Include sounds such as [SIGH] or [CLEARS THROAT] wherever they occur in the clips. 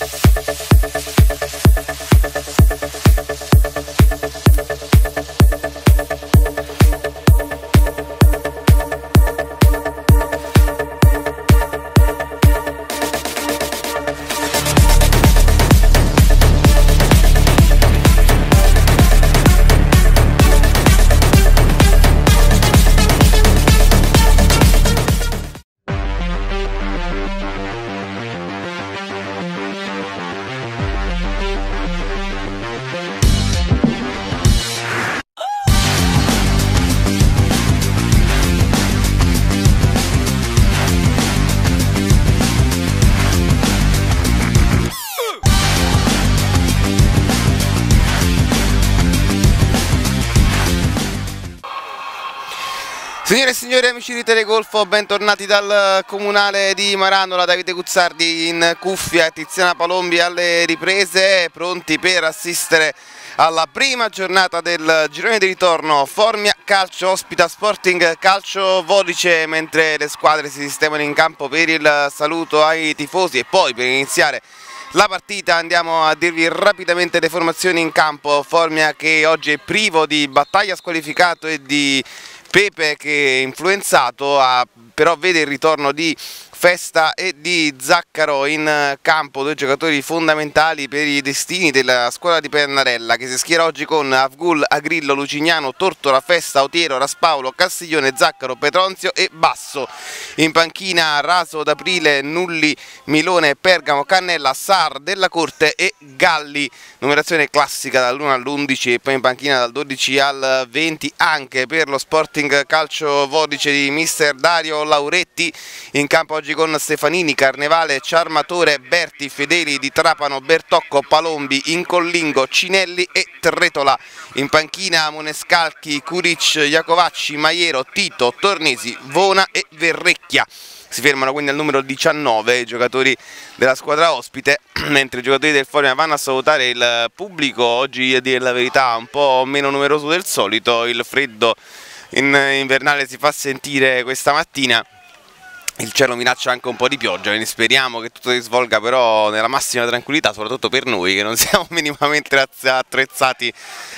Gracias. Signore e signori amici di Telegolfo, bentornati dal comunale di Maranola, Davide Guzzardi in cuffia, Tiziana Palombi alle riprese, pronti per assistere alla prima giornata del girone di ritorno. Formia Calcio ospita Sporting Calcio Vodice mentre le squadre si sistemano in campo per il saluto ai tifosi e poi per iniziare la partita andiamo a dirvi rapidamente le formazioni in campo, Formia che oggi è privo di battaglia squalificato e di Pepe che è influenzato ha, però vede il ritorno di Festa e di Zaccaro in campo, due giocatori fondamentali per i destini della scuola di Pennarella che si schiera oggi con Avgul, Agrillo, Lucignano, Tortora, Festa, Otiero, Raspaolo, Castiglione, Zaccaro, Petronzio e Basso. In panchina Raso d'Aprile, Nulli, Milone, Pergamo, Cannella, Sar, Della Corte e Galli. Numerazione classica dall'1 all'11 e poi in panchina dal 12 al 20 anche per lo Sporting Calcio Vodice di mister Dario Lauretti in campo oggi oggi con Stefanini, Carnevale, Ciarmatore, Berti, Fedeli di Trapano, Bertocco, Palombi, Incollingo, Cinelli e Tretola. In panchina Monescalchi, Curic, Iacovacci, Maiero, Tito, Tornesi, Vona e Verrecchia. Si fermano quindi al numero 19 i giocatori della squadra ospite, [CLEARS THROAT] mentre i giocatori del Forum vanno a salutare il pubblico, oggi a dire la verità un po' meno numeroso del solito, il freddo in invernale si fa sentire questa mattina il cielo minaccia anche un po' di pioggia, quindi speriamo che tutto si svolga però nella massima tranquillità, soprattutto per noi che non [LAUGHS] siamo minimamente attrezzati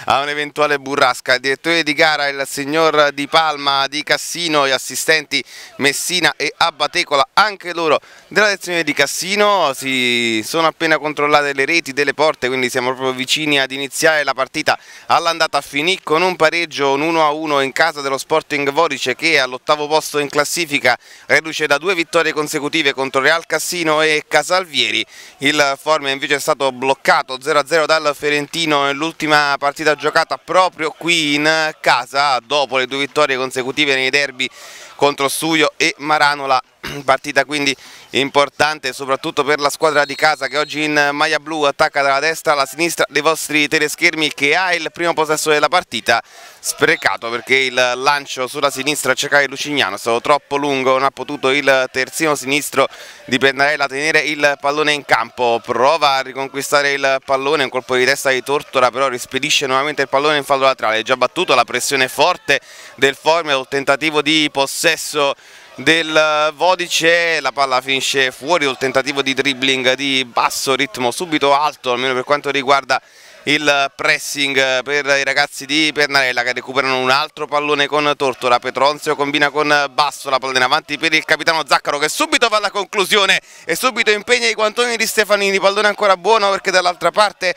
a un'eventuale burrasca. Il direttore di gara, il signor Di Palma di Cassino, gli assistenti Messina e Abbatecola, anche loro della lezione di Cassino, si sono appena controllate le reti delle porte, quindi siamo proprio vicini ad iniziare la partita all'andata a finì con un pareggio, un 1-1 in casa dello Sporting Vodice che all'ottavo posto in classifica riduce da due vittorie consecutive contro Real Cassino e Casalvieri. Il Formia invece è stato bloccato 0-0 dal Ferentino nell'ultima partita giocata proprio qui in casa dopo le due vittorie consecutive nei derby contro Suio e Maranola partita quindi importante soprattutto per la squadra di casa che oggi in maglia blu attacca dalla destra alla sinistra dei vostri teleschermi che ha il primo possesso della partita sprecato perché il lancio sulla sinistra a cercare Lucignano è stato troppo lungo non ha potuto il terzino sinistro di Pennarella tenere il pallone in campo. Prova a riconquistare il pallone un colpo di testa di Tortora però rispedisce nuovamente il pallone in fallo laterale. Già battuto la pressione forte del Formia un tentativo di possesso del Vodice, la palla finisce fuori il tentativo di dribbling di basso ritmo subito alto almeno per quanto riguarda il pressing per i ragazzi di Pernarella che recuperano un altro pallone con Tortora, Petronzio combina con Basso, la palla in avanti per il capitano Zaccaro che subito va alla conclusione e subito impegna i guantoni di Stefanini, pallone ancora buono perché dall'altra parte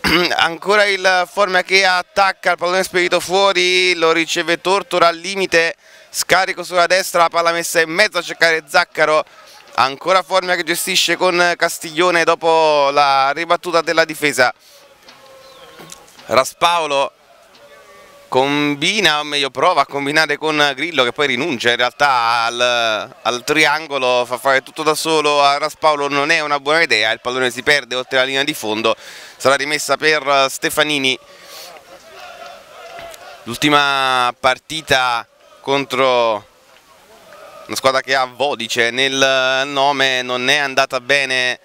[CLEARS THROAT] ancora il Formia che attacca, il pallone spedito fuori, lo riceve Tortora al limite scarico sulla destra, la palla messa in mezzo a cercare Zaccaro, ancora Formia che gestisce con Castiglione dopo la ribattuta della difesa. Raspaolo combina, o meglio prova a combinare con Grillo che poi rinuncia in realtà al, al, triangolo, fa fare tutto da solo a Raspaolo, non è una buona idea, il pallone si perde oltre la linea di fondo, sarà rimessa per Stefanini. L'ultima partita contro una squadra che ha Vodice nel nome, non è andata bene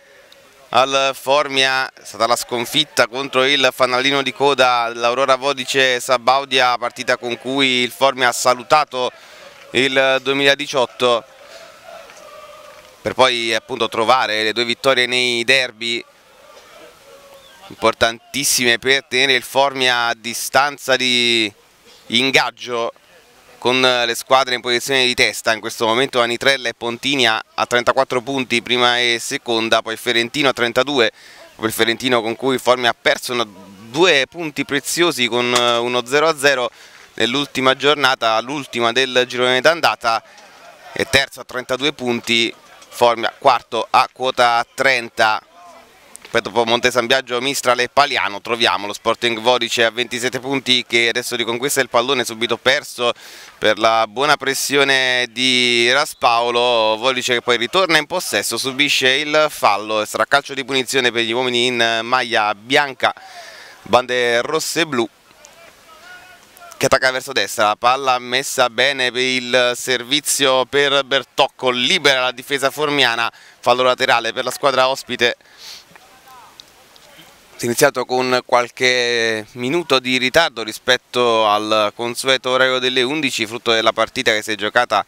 al Formia, è stata la sconfitta contro il fanalino di coda. l'Aurora Vodice Sabaudia, partita con cui il Formia ha salutato il 2018 per poi appunto trovare le due vittorie nei derby importantissime per tenere il Formia a distanza di ingaggio con le squadre in posizione di testa, in questo momento Anitrella e Pontini a 34 punti prima e seconda, poi Ferentino a 32, il Ferentino con cui Formia ha perso due punti preziosi con uno 0-0 nell'ultima giornata, l'ultima del girone d'andata e terzo a 32 punti, Formia quarto a quota 30 dopo Monte San Biagio, Mistral e Paliano. Troviamo lo Sporting Vodice a 27 punti che adesso riconquista il pallone subito perso per la buona pressione di Raspaolo, Vodice che poi ritorna in possesso, subisce il fallo. Sarà calcio di punizione per gli uomini in maglia bianca, bande rosse e blu che attacca verso destra, la palla messa bene per il servizio per Bertocco, libera la difesa formiana, fallo laterale per la squadra ospite iniziato con qualche minuto di ritardo rispetto al consueto orario delle 11 frutto della partita che si è giocata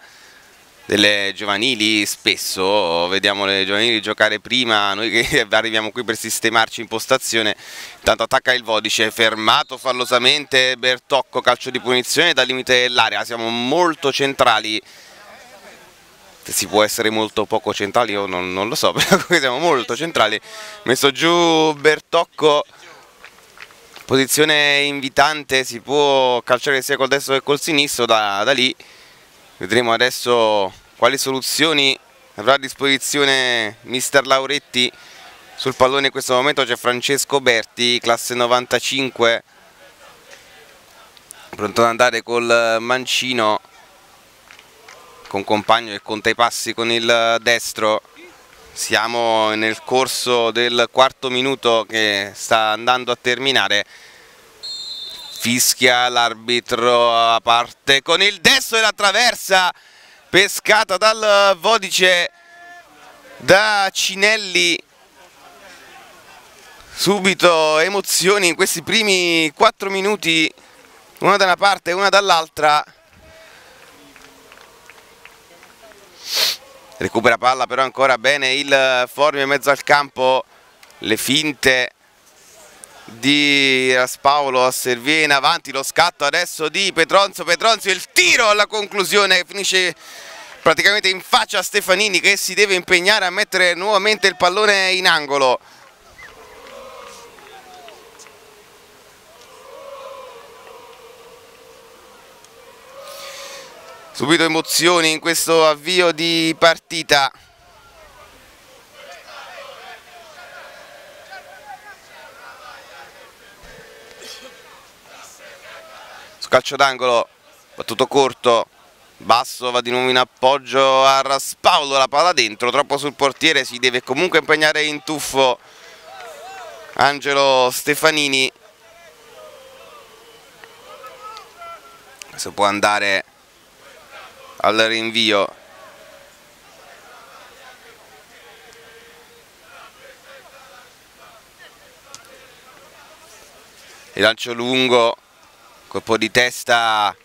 delle giovanili spesso. Vediamo le giovanili giocare prima noi che [LAUGHS] arriviamo qui per sistemarci in postazione. Intanto attacca il Vodice fermato fallosamente Bertocco calcio di punizione dal limite dell'area. Siamo molto centrali si può essere molto poco centrali, io non, non lo so, [LAUGHS] però siamo molto centrali. Messo giù Bertocco, posizione invitante, si può calciare sia col destro che col sinistro, da, da lì. Vedremo adesso quali soluzioni avrà a disposizione mister Lauretti. Sul pallone in questo momento c'è Francesco Berti, classe 95, pronto ad andare col mancino con compagno che conta i passi con il destro. Siamo nel corso del quarto minuto che sta andando a terminare. Fischia l'arbitro a parte con il destro e la traversa pescata dal Vodice da Cinelli. Subito emozioni in questi primi quattro minuti una da una parte e una dall'altra recupera palla però ancora bene il Formio in mezzo al campo. Le finte di Raspaolo a servire in avanti. Lo scatto adesso di Petronzio. Petronzio il tiro alla conclusione. Che finisce praticamente in faccia a Stefanini che si deve impegnare a mettere nuovamente il pallone in angolo subito emozioni in questo avvio di partita su calcio d'angolo battuto corto Basso va di nuovo in appoggio a Raspaolo, la palla dentro, troppo sul portiere, si deve comunque impegnare in tuffo Angelo Stefanini. Adesso può andare al rinvio. Il lancio lungo colpo di testa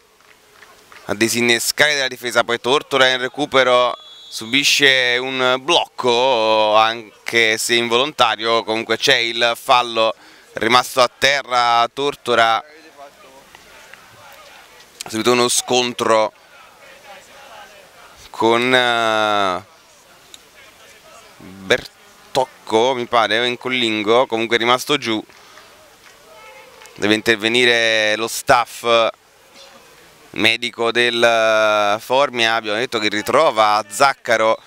a disinnescare della difesa poi Tortora in recupero subisce un blocco anche se involontario comunque c'è il fallo rimasto a terra Tortora subito uno scontro con uh, Bertocco mi pare in collingo comunque è rimasto giù. Deve intervenire lo staff medico del eh, Formia. Abbiamo detto che ritrova Zaccaro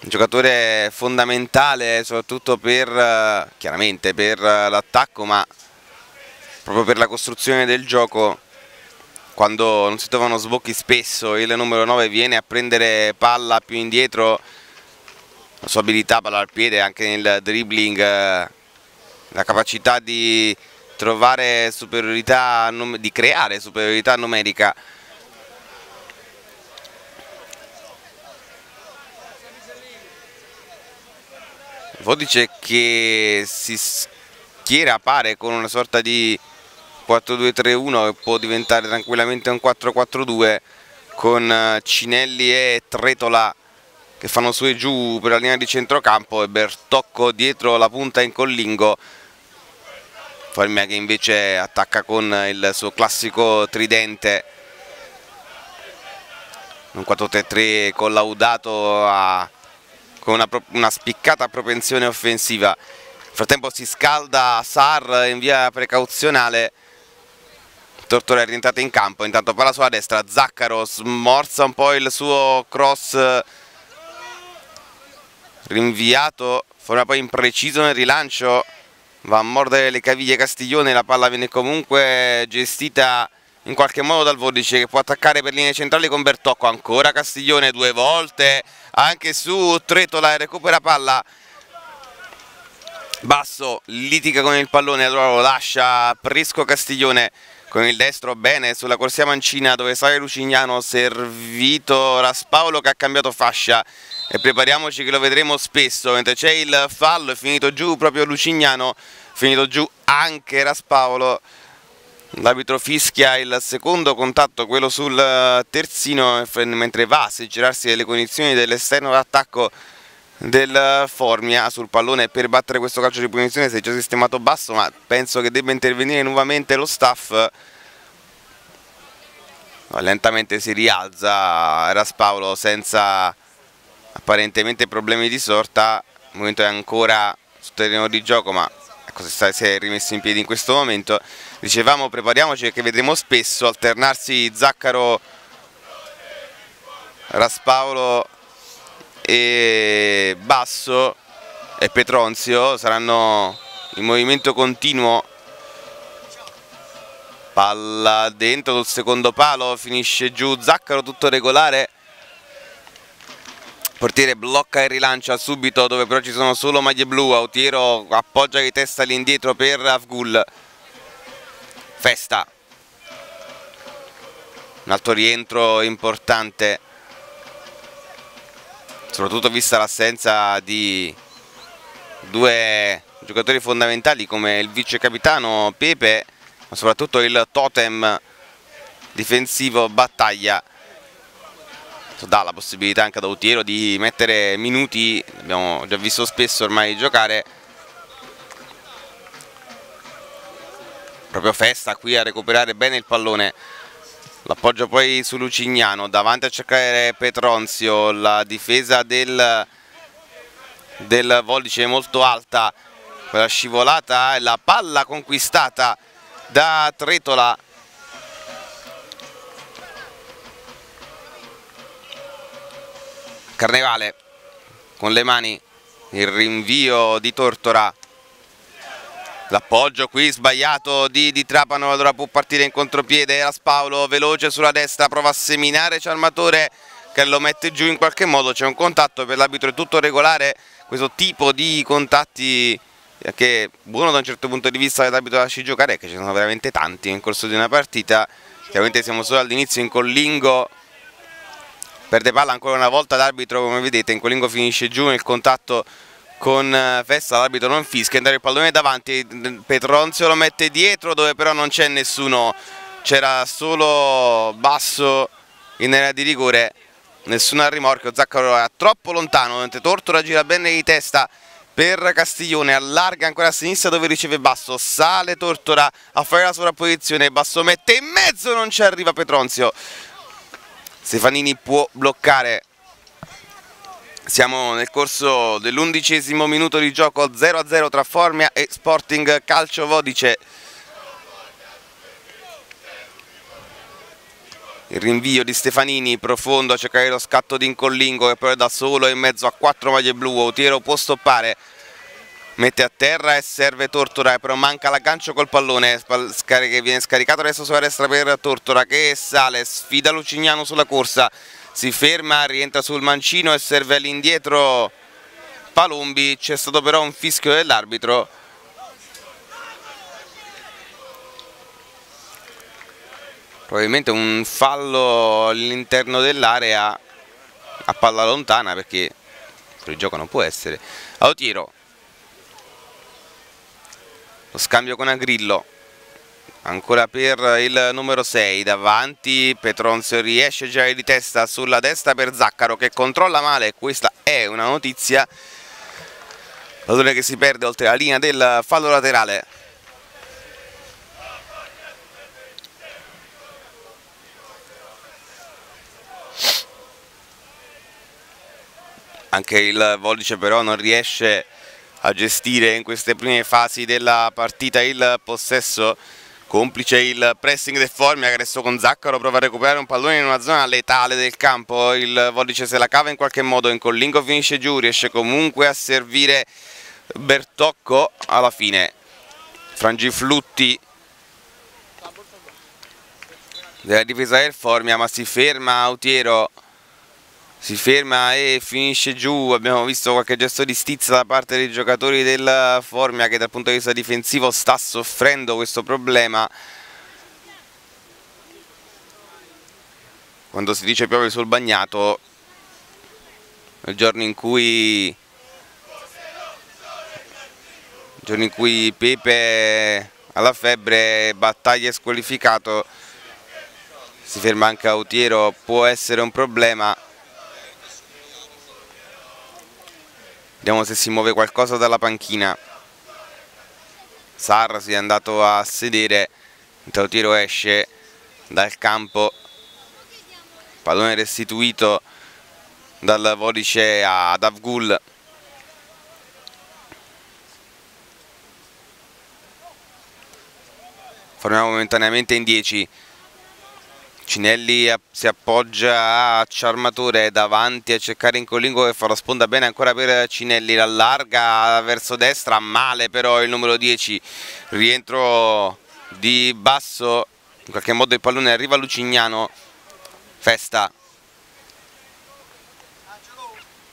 un giocatore fondamentale soprattutto per eh, chiaramente per l'attacco ma proprio per la costruzione del gioco quando non si trovano sbocchi spesso il numero 9 viene a prendere palla più indietro la sua abilità palla al piede anche nel dribbling eh, la capacità di trovare superiorità di creare superiorità numerica. Vodice che si schiera pare con una sorta di 4-2-3-1 che può diventare tranquillamente un 4-4-2 con eh, Cinelli e Tretola che fanno su e giù per la linea di centrocampo e Bertocco dietro la punta in collingo. Formia che invece attacca con il suo classico tridente. Un 4-3-3 collaudato a, con una, una, spiccata propensione offensiva. Nel frattempo si scalda Sar in via precauzionale Tortora è rientrato in campo intanto palla sulla destra Zaccaro smorza un po' il suo cross rinviato forma poi impreciso nel rilancio va a mordere le caviglie Castiglione la palla viene comunque gestita in qualche modo dal Vodice che può attaccare per linee centrali con Bertocco ancora Castiglione due volte anche su Tretola e recupera palla. Basso litiga con il pallone allora lo lascia Prisco Castiglione con il destro bene sulla corsia mancina dove sale Lucignano servito Raspaolo che ha cambiato fascia. E prepariamoci che lo vedremo spesso. Mentre c'è il fallo è finito giù proprio Lucignano finito giù anche Raspaolo. L'arbitro fischia il secondo contatto quello sul terzino mentre va a girarsi delle condizioni dell'esterno d'attacco del Formia sul pallone per battere questo calcio di punizione si è già sistemato basso ma penso che debba intervenire nuovamente lo staff. Lentamente si rialza Raspaolo senza apparentemente problemi di sorta. Il momento è ancora sul terreno di gioco ma ecco, si è rimesso in piedi in questo momento. Dicevamo prepariamoci perché vedremo spesso alternarsi Zaccaro Raspaolo e Basso e Petronzio saranno in movimento continuo. Palla dentro sul secondo palo finisce giù. Zaccaro tutto regolare. Portiere blocca e rilancia subito dove però ci sono solo maglie blu. Autiero appoggia di testa all'indietro per Afgul. Festa. Un altro rientro importante soprattutto vista l'assenza di due giocatori fondamentali come il vice capitano Pepe ma soprattutto il totem difensivo Battaglia. Dà la possibilità anche ad Autiero di mettere minuti abbiamo già visto spesso ormai giocare. Proprio Festa qui a recuperare bene il pallone l'appoggio poi su Lucignano davanti a cercare Petronzio la difesa del, del Volice è molto alta quella scivolata e la palla conquistata da Tretola. Carnevale con le mani il rinvio di Tortora L'appoggio qui sbagliato di, di, Trapano, allora può partire in contropiede, era Spaolo veloce sulla destra, prova a seminare Ciarmatore che lo mette giù in qualche modo, c'è un contatto per l'arbitro è tutto regolare, questo tipo di contatti che è buono da un certo punto di vista che l'arbitro lasci giocare che ci sono veramente tanti nel corso di una partita, chiaramente siamo solo all'inizio in collingo, perde palla ancora una volta l'arbitro come vedete, in collingo finisce giù nel contatto con eh, Festa l'arbitro non fischia, andare il pallone davanti, Petronzio lo mette dietro dove però non c'è nessuno, c'era solo Basso in area di rigore, nessuno al rimorchio, Zaccaro è troppo lontano, mentre Tortora gira bene di testa per Castiglione, allarga ancora a sinistra dove riceve Basso, sale Tortora a fare la sovrapposizione, Basso mette in mezzo, non ci arriva Petronzio, Stefanini può bloccare siamo nel corso dell'undicesimo minuto di gioco 0-0 tra Formia e Sporting Calcio Vodice. Il rinvio di Stefanini profondo a cercare lo scatto di Incollingo che però è da solo in mezzo a quattro maglie blu. Autiero può stoppare, mette a terra e serve Tortora però manca l'aggancio col pallone che viene scaricato adesso sulla destra per Tortora che sale, sfida Lucignano sulla corsa si ferma, rientra sul mancino e serve all'indietro Palumbi, c'è stato però un fischio dell'arbitro. Probabilmente un fallo all'interno dell'area a palla lontana perché il gioco non può essere. Autiro lo scambio con Agrillo ancora per il numero 6 davanti Petronzio riesce girare di testa sulla destra per Zaccaro che controlla male questa è una notizia. Pallone che si perde oltre la linea del fallo laterale. Anche il Volice però non riesce a gestire in queste prime fasi della partita il possesso complice il pressing del Formia adesso con Zaccaro prova a recuperare un pallone in una zona letale del campo. Il Volice se la cava in qualche modo in collingo finisce giù riesce comunque a servire Bertocco. Alla fine frangiflutti della difesa del Formia ma si ferma Autiero si ferma e finisce giù, abbiamo visto qualche gesto di stizza da parte dei giocatori del Formia che dal punto di vista difensivo sta soffrendo questo problema. Quando si dice piove sul bagnato il giorno in cui giorno in cui Pepe alla febbre battaglia squalificato. Si ferma anche Autiero può essere un problema Vediamo se si muove qualcosa dalla panchina. Sarra si è andato a sedere, il Tautiero esce dal campo, pallone restituito dal vodice ad Avgul. Formiamo momentaneamente in 10. Cinelli si appoggia a Ciarmatore davanti a cercare Incollingo che fa la sponda bene ancora per Cinelli, l'allarga verso destra, male però il numero 10, rientro di basso, in qualche modo il pallone arriva a Lucignano, Festa,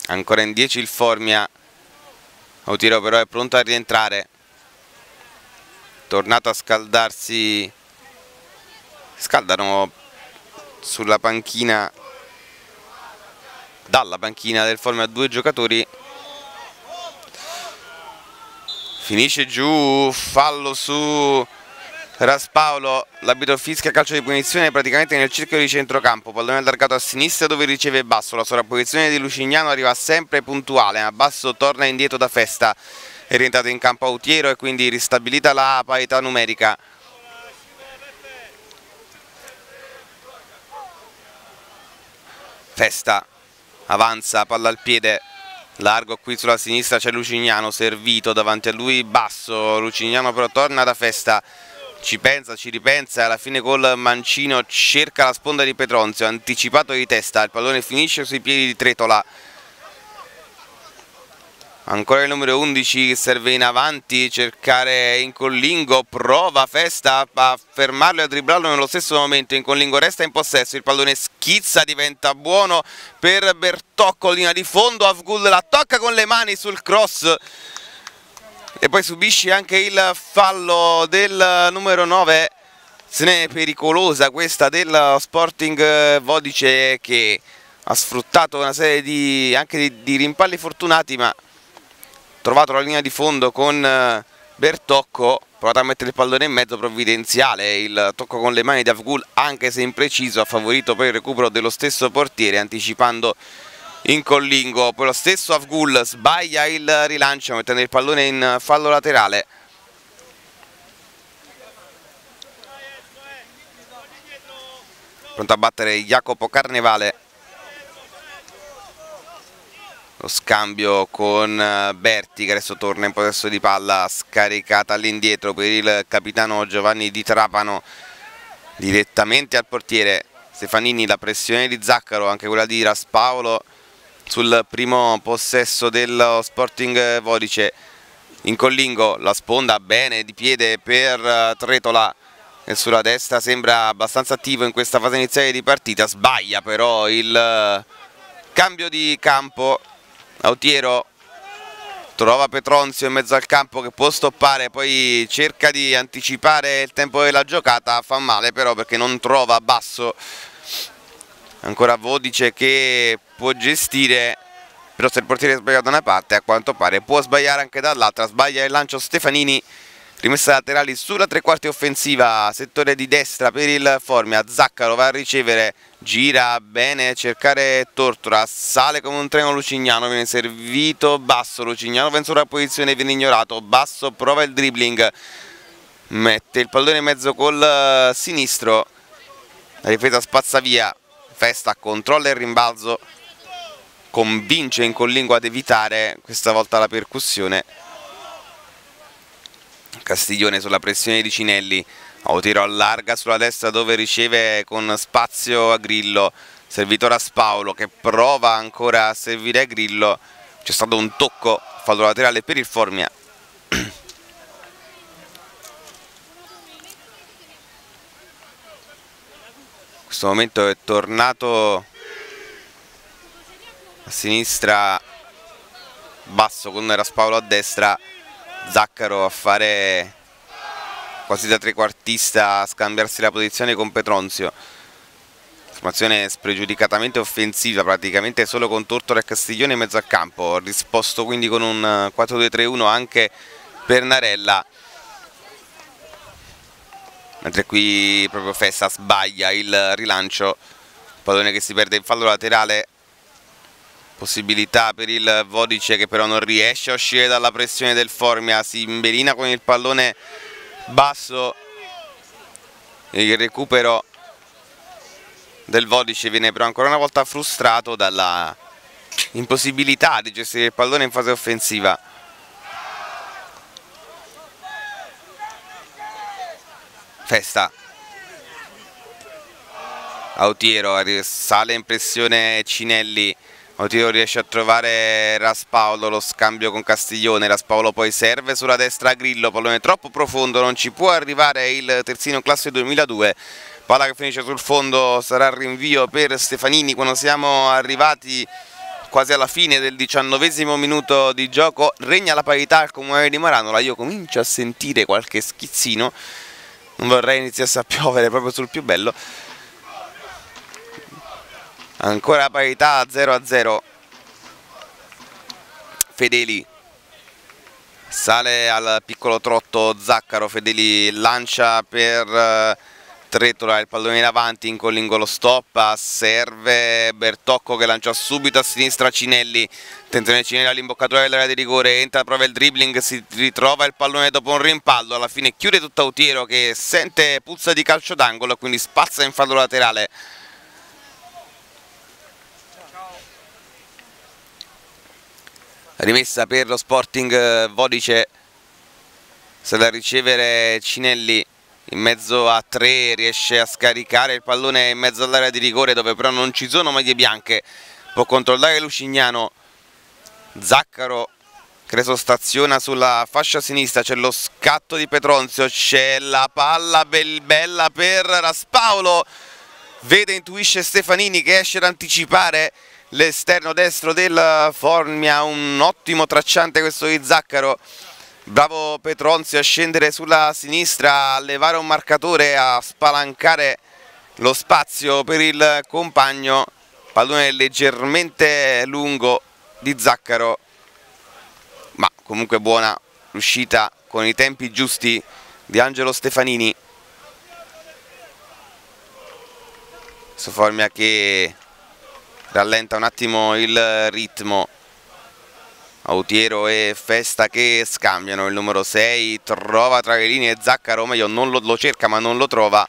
ancora in 10 il Formia, Autiro però è pronto a rientrare, tornato a scaldarsi, scaldano sulla panchina dalla panchina del Formula due giocatori. Finisce giù fallo su Raspaolo l'abito fischia calcio di punizione praticamente nel cerchio di centrocampo. Pallone allargato a sinistra dove riceve Basso. La sovrapposizione di Lucignano arriva sempre puntuale ma Basso torna indietro da Festa. È rientrato in campo Autiero e quindi ristabilita la parità numerica Festa avanza, palla al piede, largo qui sulla sinistra c'è Lucignano, servito davanti a lui, basso, Lucignano però torna da Festa, ci pensa, ci ripensa alla fine col mancino cerca la sponda di Petronzio, anticipato di testa, il pallone finisce sui piedi di Tretola, ancora il numero 11 serve in avanti cercare Incollingo prova Festa a fermarlo e a dribblarlo nello stesso momento Incollingo resta in possesso il pallone schizza diventa buono per Bertocco linea di fondo Avgul la tocca con le mani sul cross e poi subisce anche il fallo del numero 9 se ne è pericolosa questa del Sporting Vodice che ha sfruttato una serie di, anche di, di rimpalli fortunati ma trovato la linea di fondo con eh, Bertocco provato a mettere il pallone in mezzo provvidenziale il tocco con le mani di Afgul anche se impreciso ha favorito poi il recupero dello stesso portiere anticipando in collingo. Poi lo stesso Afgul sbaglia il rilancio mettendo il pallone in fallo laterale. Pronto a battere Jacopo Carnevale lo scambio con eh, Berti che adesso torna in possesso di palla scaricata all'indietro per il capitano Giovanni Di Trapano direttamente al portiere Stefanini. La pressione di Zaccaro anche quella di Raspaolo sul primo possesso dello Sporting Vodice. In collingo la sponda bene di piede per eh, Tretola e sulla destra sembra abbastanza attivo in questa fase iniziale di partita. Sbaglia però il eh, cambio di campo Autiero trova Petronzio in mezzo al campo che può stoppare, poi cerca di anticipare il tempo della giocata, fa male però perché non trova basso, ancora Vodice che può gestire, però se il portiere sbaglia da una parte a quanto pare può sbagliare anche dall'altra, sbaglia il lancio Stefanini rimessa laterali sulla tre quarti offensiva, settore di destra per il Formia, Zaccaro va a ricevere, gira bene, cercare Tortora, sale come un treno Lucignano, viene servito basso, Lucignano va in sovrapposizione, viene ignorato, basso, prova il dribbling, mette il pallone in mezzo col eh, sinistro, la difesa spazza via, Festa controlla il rimbalzo, convince in collingua ad evitare questa volta la percussione Castiglione sulla pressione di Cinelli tiro allarga sulla destra dove riceve con spazio a Grillo. Servitore a Spaolo che prova ancora a servire a Grillo. C'è stato un tocco fallo laterale per il Formia. In questo momento è tornato a sinistra basso con Raspaolo a destra. Zaccaro a fare quasi da trequartista a scambiarsi la posizione con Petronzio. Formazione spregiudicatamente offensiva praticamente solo con Tortora e Castiglione in mezzo al campo. Risposto quindi con un 4-2-3-1 anche per Narella mentre qui proprio Fessa sbaglia il rilancio. Pallone che si perde in fallo laterale. Possibilità per il Vodice che però non riesce a uscire dalla pressione del Formia. Si imbelina con il pallone basso. Il recupero del Vodice viene però ancora una volta frustrato dalla impossibilità di gestire il pallone in fase offensiva. Festa. Autiero sale in pressione Cinelli Otiro riesce a trovare Raspaolo, lo scambio con Castiglione, Raspaolo poi serve sulla destra a Grillo, pallone troppo profondo, non ci può arrivare il terzino classe 2002, palla che finisce sul fondo, sarà rinvio per Stefanini quando siamo arrivati quasi alla fine del diciannovesimo minuto di gioco, regna la parità al Comune di Maranola, io comincio a sentire qualche schizzino, non vorrei iniziasse a piovere proprio sul più bello, ancora parità 0 a 0 Fedeli. Sale al piccolo trotto Zaccaro. Fedeli lancia per uh, Tretola il pallone in avanti incollingo lo stop. Serve Bertocco che lancia subito a sinistra Cinelli. Attenzione Cinelli all'imboccatura dell'area di rigore. Entra prova il dribbling si ritrova il pallone dopo un rimpallo. Alla fine chiude tutto Autiero che sente puzza di calcio d'angolo quindi spazza in fallo laterale rimessa per lo Sporting eh, Vodice se da ricevere Cinelli in mezzo a tre riesce a scaricare il pallone in mezzo all'area di rigore dove però non ci sono maglie bianche. Può controllare Lucignano. Zaccaro Creso staziona sulla fascia sinistra c'è lo scatto di Petronzio c'è la palla bel bella per Raspaolo. Vede intuisce Stefanini che esce ad anticipare l'esterno destro del Formia, un ottimo tracciante questo di Zaccaro, bravo Petronzio a scendere sulla sinistra, a levare un marcatore, a spalancare lo spazio per il compagno, pallone leggermente lungo di Zaccaro, ma comunque buona l'uscita con i tempi giusti di Angelo Stefanini. Formia che rallenta un attimo il ritmo. Autiero e Festa che scambiano. Il numero 6 trova tra le linee Zaccaro. Meglio non lo, lo cerca ma non lo trova.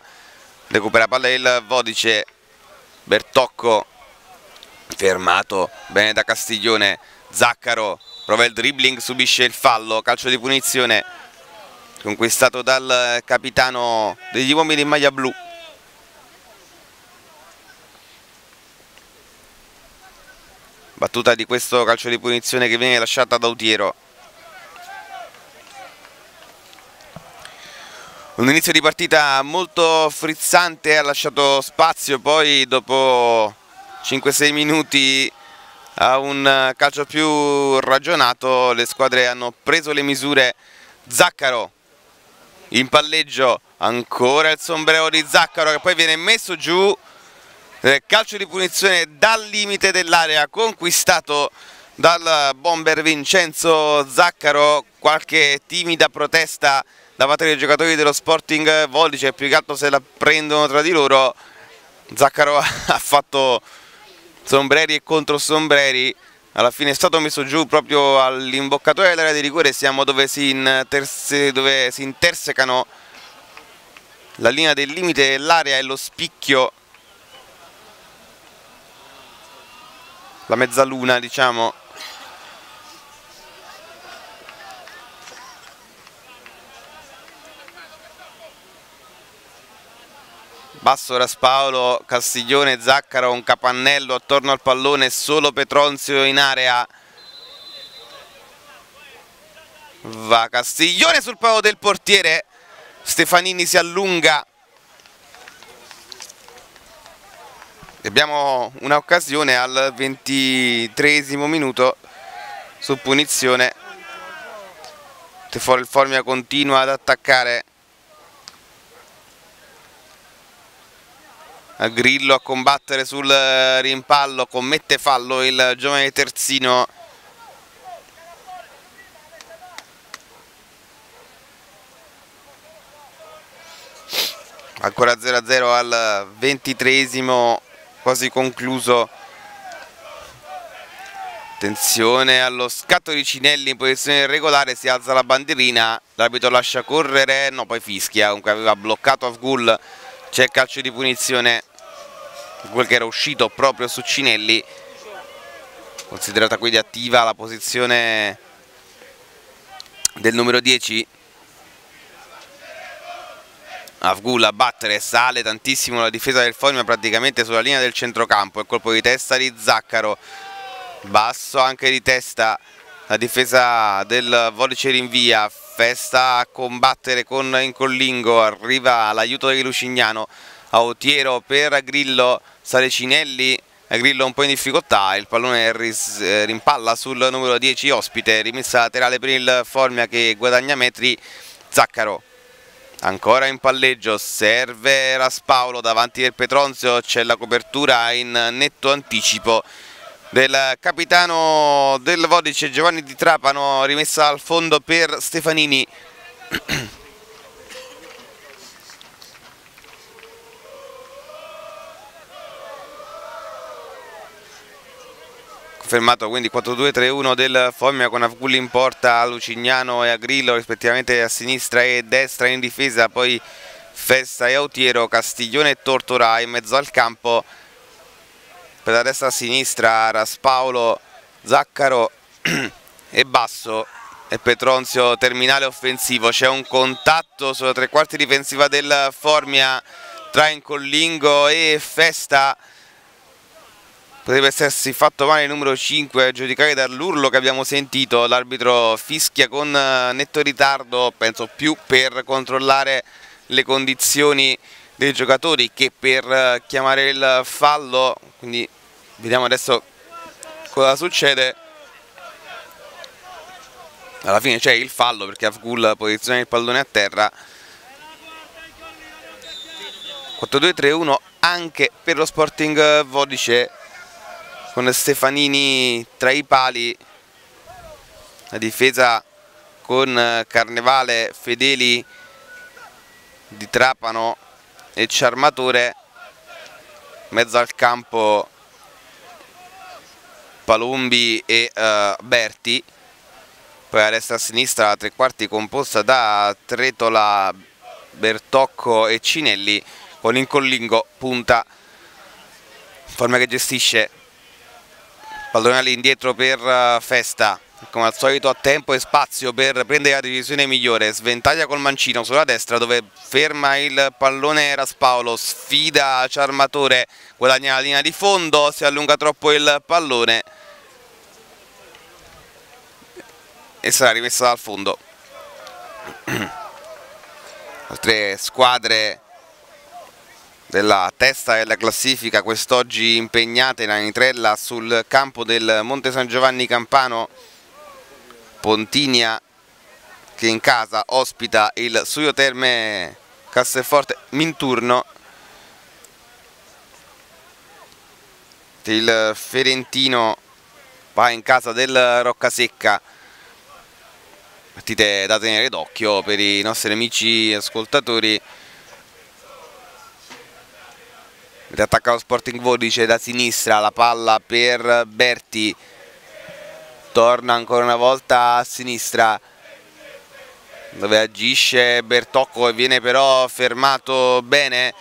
Recupera palla il Vodice. Bertocco fermato bene da Castiglione. Zaccaro prova il dribbling subisce il fallo. Calcio di punizione conquistato dal capitano degli uomini in maglia blu battuta di questo calcio di punizione che viene lasciata da Autiero un inizio di partita molto frizzante ha lasciato spazio poi dopo 5-6 minuti a un calcio più ragionato le squadre hanno preso le misure. Zaccaro in palleggio ancora il sombrero di Zaccaro che poi viene messo giù calcio di punizione dal limite dell'area conquistato dal bomber Vincenzo Zaccaro. Qualche timida protesta da parte dei giocatori dello Sporting Volice, più che altro se la prendono tra di loro. Zaccaro [LAUGHS] ha fatto sombreri e contro sombreri, alla fine è stato messo giù proprio all'imboccatore dell'area di rigore, siamo dove si, interse, dove si intersecano la linea del limite dell'area e lo spicchio, la mezzaluna diciamo Basso Raspaolo, Castiglione, Zaccaro, un capannello attorno al pallone, solo Petronzio in area. Va Castiglione sul palo del portiere, Stefanini si allunga. Abbiamo un'occasione al ventitresimo minuto su punizione. Il Formia continua ad attaccare Grillo a combattere sul rimpallo, commette fallo il giovane terzino. Ancora 0-0 al ventitresimo, quasi concluso. Attenzione allo scatto di Cinelli in posizione regolare, si alza la bandierina, l'arbitro lascia correre, no poi fischia, comunque aveva bloccato Afgul, c'è calcio di punizione quel che era uscito proprio su Cinelli considerata quindi attiva la posizione del numero 10 Afgul a battere, sale tantissimo la difesa del Formia praticamente sulla linea del centrocampo, il colpo di testa di Zaccaro, basso anche di testa la difesa del Volice rinvia, Festa a combattere con Incollingo, arriva l'aiuto di Lucignano, Autiero per Grillo, sale Cinelli, Grillo un po' in difficoltà, il pallone eh, rimpalla sul numero 10 ospite, rimessa laterale per il Formia che guadagna metri, Zaccaro ancora in palleggio, serve Raspaolo davanti del Petronzio, c'è la copertura in netto anticipo del capitano del Vodice Giovanni Di Trapano, rimessa al fondo per Stefanini. [CLEARS THROAT] confermato quindi 4-2-3-1 del Formia con Avgulli in porta, Lucignano e Agrillo rispettivamente a sinistra e destra in difesa, poi Festa e Autiero, Castiglione e Tortora in mezzo al campo, per la destra a sinistra Raspaolo, Zaccaro [CLEARS THROAT] e Basso e Petronzio terminale offensivo, c'è un contatto sulla tre quarti difensiva del Formia tra Incollingo e Festa potrebbe essersi fatto male il numero 5 a giudicare dall'urlo che abbiamo sentito l'arbitro fischia con eh, netto ritardo penso più per controllare le condizioni dei giocatori che per eh, chiamare il fallo. Quindi vediamo adesso cosa succede. Alla fine c'è il fallo perché Afgul posiziona il pallone a terra. 4-2-3-1 anche per lo Sporting Vodice con Stefanini tra i pali. La difesa con Carnevale, Fedeli di Trapano e Ciarmatore. Mezzo al campo Palumbi e uh, Berti. Poi a destra e a sinistra la tre quarti composta da Tretola, Bertocco e Cinelli. Con Incollingo punta. Forma che gestisce pallone all'indietro per eh, Festa. Come al solito a tempo e spazio per prendere la decisione migliore. Sventaglia col mancino sulla destra dove ferma il pallone Raspaolo sfida Ciarmatore guadagna la linea di fondo si allunga troppo il pallone. E sarà rimessa dal fondo. [CLEARS THROAT] Altre squadre della testa della classifica quest'oggi impegnate in Anitrella sul campo del Monte San Giovanni Campano. Pontinia che in casa ospita il Suio Terme Castelforte Minturno. Il Ferentino va in casa del Roccasecca. Partite da tenere d'occhio per i nostri amici ascoltatori riattacca lo Sporting Vodice da sinistra la palla per Berti. Torna ancora una volta a sinistra dove agisce Bertocco e viene però fermato bene.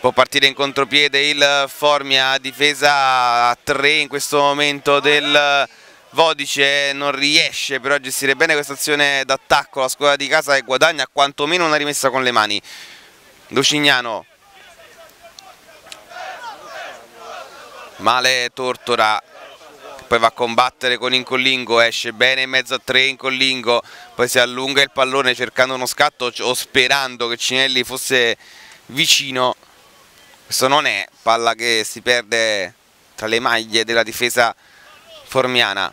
Può partire in contropiede il Formia difesa a 3 in questo momento del Vodice non riesce però a gestire bene questa azione d'attacco. La squadra di casa e guadagna quantomeno una rimessa con le mani. Lucignano male Tortora poi va a combattere con Incollingo, esce bene in mezzo a tre Incollingo, poi si allunga il pallone cercando uno scatto o sperando che Cinelli fosse vicino. Questo non è palla che si perde tra le maglie della difesa formiana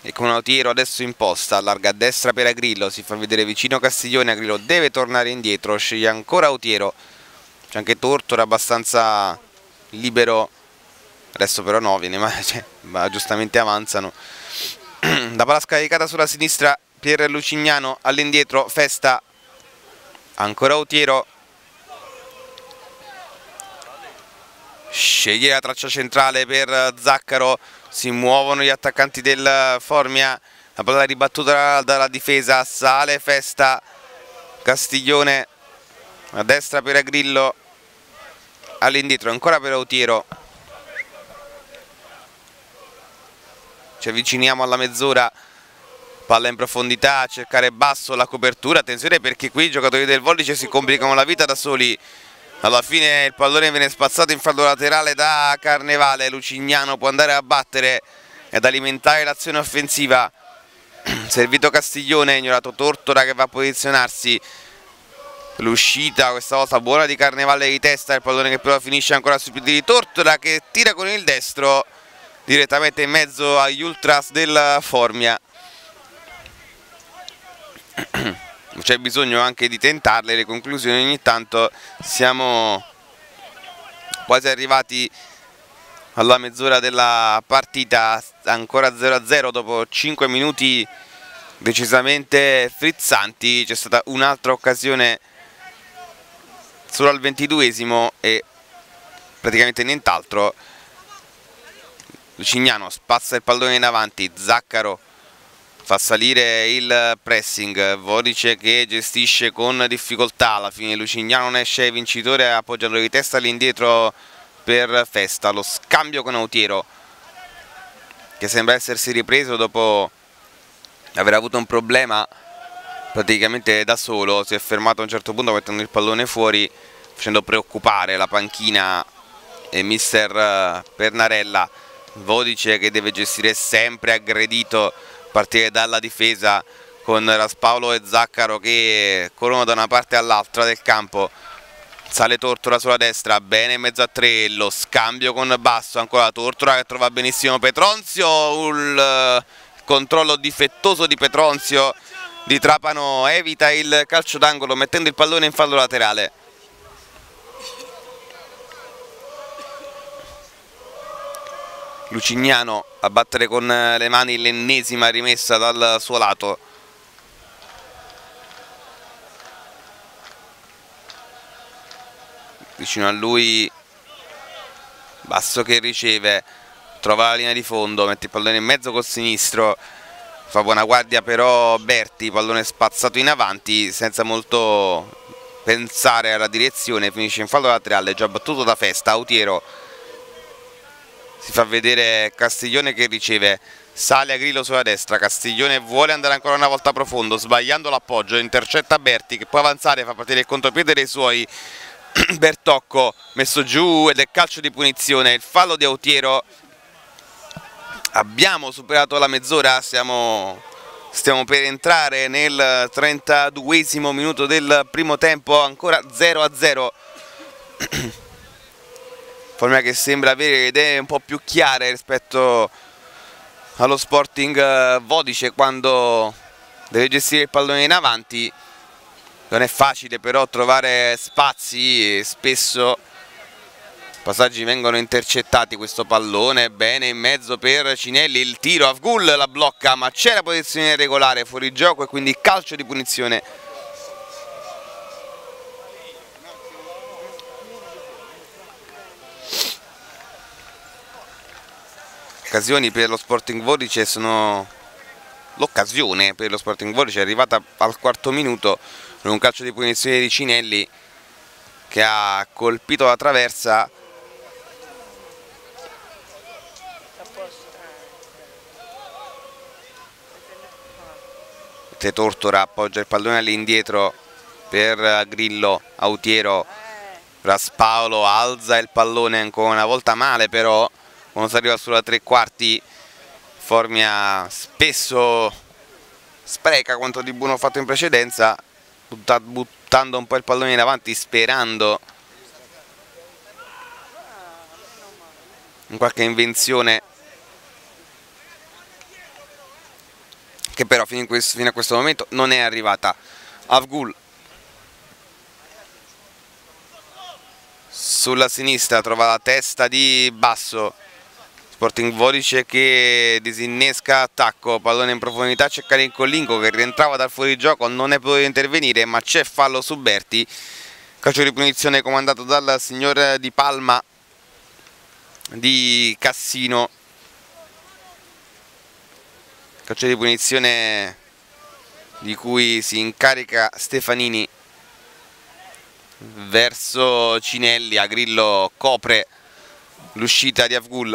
e con Autiero adesso imposta, allarga a destra per Agrillo, si fa vedere vicino Castiglione, Agrillo deve tornare indietro, sceglie ancora Autiero, c'è anche Tortora abbastanza libero adesso però no, viene male, [LAUGHS] cioè, ma giustamente avanzano. [CLEARS THROAT] La palla scaricata sulla sinistra per Lucignano, all'indietro Festa, ancora Autiero. Sceglie la traccia centrale per Zaccaro, si muovono gli attaccanti del Formia, la palla ribattuta dalla difesa, sale Festa, Castiglione, a destra per Agrillo, all'indietro ancora per Autiero. Ci avviciniamo alla mezz'ora palla in profondità cercare basso la copertura. Attenzione perché qui i giocatori del Vollice si complicano la vita da soli. Alla fine il pallone viene spazzato in fallo laterale da Carnevale. Lucignano può andare a battere ed alimentare l'azione offensiva. [CLEARS THROAT] Servito Castiglione ignorato Tortora che va a posizionarsi. L'uscita questa volta buona di Carnevale di testa il pallone che però finisce ancora sui piedi di Tortora che tira con il destro direttamente in mezzo agli ultras del Formia. [CLEARS THROAT] C'è bisogno anche di tentarle le conclusioni ogni tanto siamo quasi arrivati alla mezz'ora della partita ancora 0-0 dopo 5 minuti decisamente frizzanti. C'è stata un'altra occasione solo al 22esimo e praticamente nient'altro Lucignano spazza il pallone in avanti, Zaccaro fa salire il pressing, Vodice che gestisce con difficoltà, alla fine Lucignano ne esce vincitore appoggiando di testa all'indietro per Festa, lo scambio con Autiero che sembra essersi ripreso dopo aver avuto un problema praticamente da solo, si è fermato a un certo punto mettendo il pallone fuori facendo preoccupare la panchina e mister Pernarella Vodice che deve gestire sempre aggredito partire dalla difesa con Raspaolo e Zaccaro che corrono da una parte all'altra del campo sale Tortora sulla destra, bene in mezzo a tre, lo scambio con Basso, ancora Tortora che trova benissimo Petronzio, il eh, controllo difettoso di Petronzio di Trapano evita il calcio d'angolo mettendo il pallone in fallo laterale. Lucignano a battere con le mani l'ennesima rimessa dal suo lato. Vicino a lui Basso che riceve trova la linea di fondo mette il pallone in mezzo col sinistro fa buona guardia però Berti pallone spazzato in avanti senza molto pensare alla direzione finisce in fallo laterale già battuto da Festa Autiero si fa vedere Castiglione che riceve sale a Grillo sulla destra Castiglione vuole andare ancora una volta profondo sbagliando l'appoggio intercetta Berti che può avanzare fa partire il contropiede dei suoi [CLEARS THROAT] Bertocco messo giù ed è calcio di punizione il fallo di Autiero. Abbiamo superato la mezz'ora stiamo, stiamo per entrare nel 32esimo minuto del primo tempo ancora 0 a 0 [CLEARS THROAT] Formia che sembra avere idee un po' più chiare rispetto allo Sporting eh, Vodice quando deve gestire il pallone in avanti. Non è facile però trovare spazi e spesso passaggi vengono intercettati questo pallone bene in mezzo per Cinelli il tiro Afgul la blocca ma c'è la posizione regolare fuori gioco e quindi calcio di punizione occasioni per lo Sporting Vodice sono l'occasione per lo Sporting Vodice è arrivata al quarto minuto con un calcio di punizione di Cinelli che ha colpito la traversa. Te Tortora appoggia il pallone all'indietro per Grillo, Autiero, Raspaolo alza il pallone ancora una volta male però quando si arriva sulla tre quarti Formia spesso spreca quanto di buono fatto in precedenza buttando un po' il pallone in avanti sperando in qualche invenzione che però fino, questo, fino a questo momento non è arrivata. Avgul sulla sinistra trova la testa di Basso Sporting Vodice che disinnesca attacco, pallone in profondità, c'è Collingo che rientrava dal fuorigioco, non è potuto intervenire ma c'è fallo su Berti, calcio di punizione comandato dal signor Di Palma di Cassino. Calcio di punizione di cui si incarica Stefanini verso Cinelli, Agrillo copre l'uscita di Afgul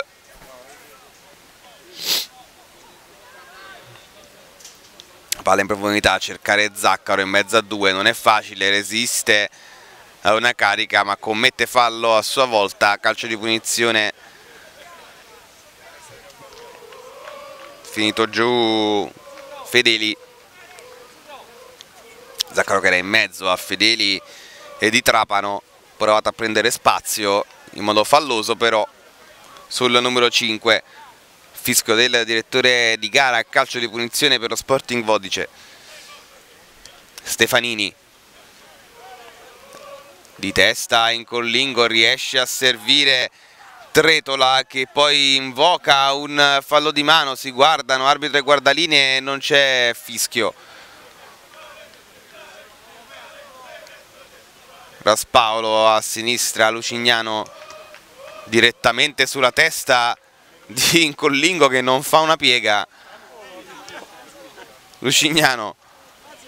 palla in profondità, cercare Zaccaro in mezzo a due non è facile, resiste a una carica ma commette fallo a sua volta, calcio di punizione. Finito giù Fedeli. Zaccaro che era in mezzo a Fedeli e di Trapano provato a prendere spazio in modo falloso però sul numero 5 fischio del direttore di gara calcio di punizione per lo Sporting Vodice Stefanini di testa in collingo riesce a servire Tretola che poi invoca un fallo di mano, si guardano arbitro e guardaline e non c'è fischio. Raspaolo a sinistra, Lucignano direttamente sulla testa di Incollingo che non fa una piega. Lucignano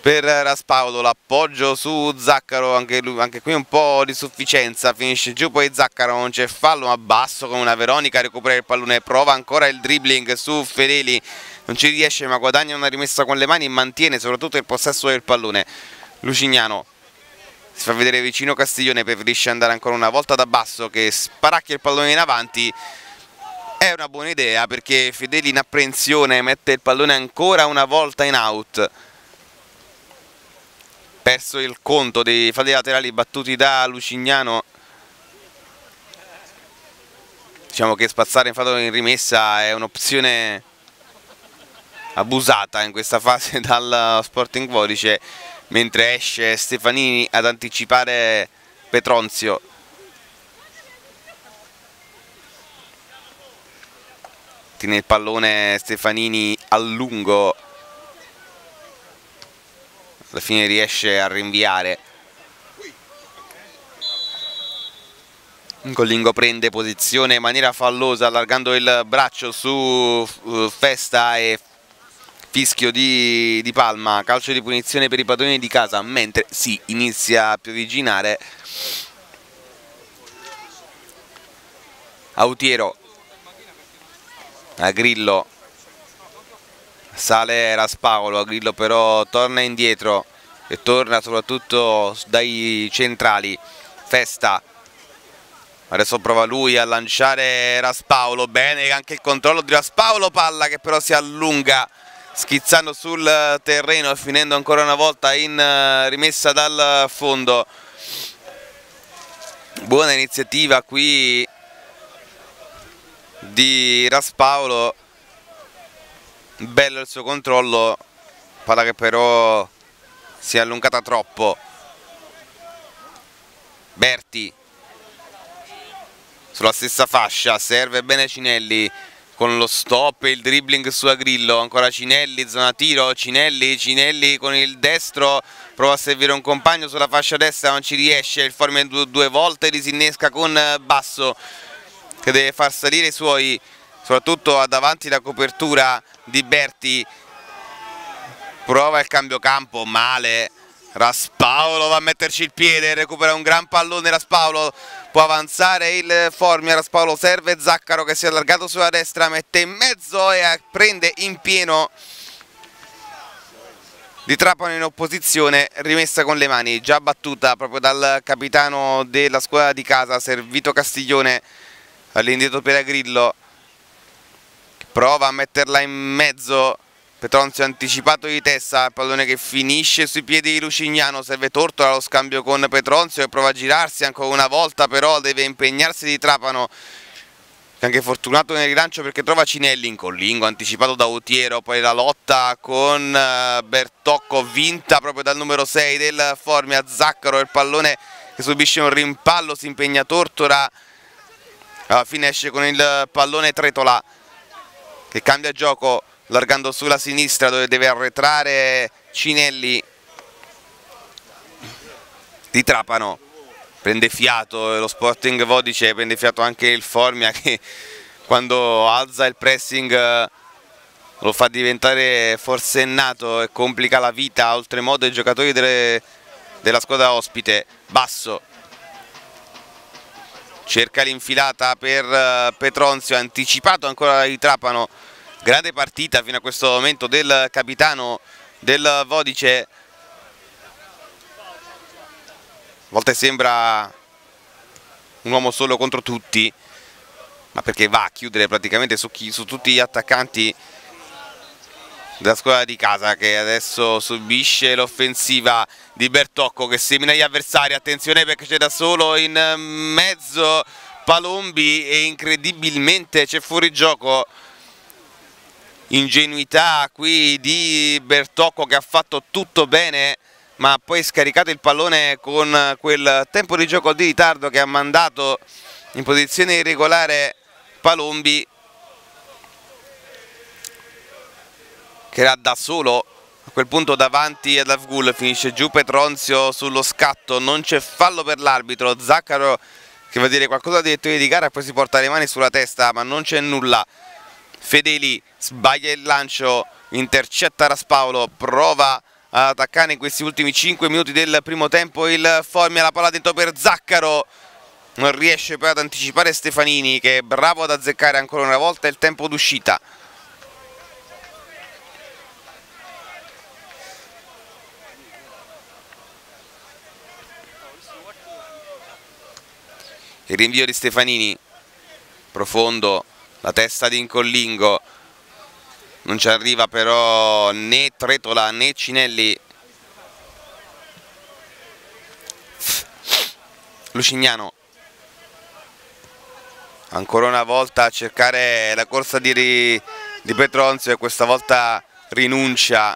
per Raspaolo, l'appoggio su Zaccaro, anche, lui, anche, qui un po' di sufficienza, finisce giù poi Zaccaro, non c'è fallo ma basso con una Veronica a recuperare il pallone, prova ancora il dribbling su Fedeli, non ci riesce ma guadagna una rimessa con le mani e mantiene soprattutto il possesso del pallone. Lucignano si fa vedere vicino Castiglione, preferisce andare ancora una volta da basso che sparacchia il pallone in avanti, è una buona idea perché Fedeli in apprensione mette il pallone ancora una volta in out. Perso il conto dei falli laterali battuti da Lucignano. Diciamo che spazzare in fallo in rimessa è un'opzione abusata in questa fase [LAUGHS] dal Sporting Vodice mentre esce Stefanini ad anticipare Petronzio tiene il pallone Stefanini a lungo. Alla fine riesce a rinviare. Collingo prende posizione in maniera fallosa allargando il braccio su uh, Festa e fischio di, di, Palma, calcio di punizione per i padroni di casa mentre si inizia a piovigginare Autiero a Grillo. Sale Raspaolo, Grillo però torna indietro e torna soprattutto dai centrali, Festa, adesso prova lui a lanciare Raspaolo, bene anche il controllo di Raspaolo, palla che però si allunga schizzando sul terreno e finendo ancora una volta in eh, rimessa dal fondo. Buona iniziativa qui di Raspaolo bello il suo controllo. Palla che però si è allungata troppo. Berti. Sulla stessa fascia, serve bene Cinelli. Con lo stop e il dribbling su Agrillo, ancora Cinelli, zona tiro, Cinelli, Cinelli con il destro, prova a servire un compagno sulla fascia destra, non ci riesce, il forme due, volte, disinnesca con Basso che deve far salire i suoi, soprattutto davanti la copertura di Berti, prova il cambio campo, male, Raspaolo va a metterci il piede, recupera un gran pallone. Raspaolo, può avanzare il Formia, Raspaolo serve Zaccaro che si è allargato sulla destra, mette in mezzo e prende in pieno. Di Trapano in opposizione, rimessa con le mani, già battuta proprio dal capitano della squadra di casa, Servito Castiglione all'indietro per Agrillo, prova a metterla in mezzo. Petronzio anticipato di testa, pallone che finisce sui piedi di Lucignano, serve Tortola allo scambio con Petronzio che prova a girarsi ancora una volta però deve impegnarsi di Trapano che anche fortunato nel rilancio perché trova Cinelli in collingo, anticipato da Utiero, poi la lotta con eh, Bertocco vinta proprio dal numero 6 del Formia, Zaccaro il pallone che subisce un rimpallo, si impegna Tortora, alla fine esce con il pallone Tretola che cambia gioco largando sulla sinistra dove deve arretrare Cinelli. Di Trapano prende fiato lo Sporting Vodice prende fiato anche il Formia che quando alza il pressing lo fa diventare forsennato e complica la vita oltremodo ai giocatori delle, della squadra ospite. Basso cerca l'infilata per Petronzio anticipato ancora di Trapano. Grande partita fino a questo momento del capitano del Vodice. A volte sembra un uomo solo contro tutti ma perché va a chiudere praticamente su, chi, su tutti gli attaccanti della squadra di casa che adesso subisce l'offensiva di Bertocco che semina gli avversari, attenzione perché c'è da solo in mezzo Palombi e incredibilmente c'è fuori gioco ingenuità qui di Bertocco che ha fatto tutto bene ma poi scaricato il pallone con quel tempo di gioco di ritardo che ha mandato in posizione irregolare Palombi che era da solo a quel punto davanti ad Avgul finisce giù Petronzio sullo scatto non c'è fallo per l'arbitro Zaccaro che a dire qualcosa di direttore di gara e poi si porta le mani sulla testa ma non c'è nulla Fedeli sbaglia il lancio, intercetta Raspaolo, prova ad attaccare in questi ultimi 5 minuti del primo tempo il Formia, la palla dentro per Zaccaro, non riesce poi ad anticipare Stefanini che è bravo ad azzeccare ancora una volta il tempo d'uscita. Il rinvio di Stefanini, profondo, la testa di Incollingo. Non ci arriva però né Tretola né Cinelli. Lucignano. Ancora una volta a cercare la corsa di, di Petronzio e questa volta rinuncia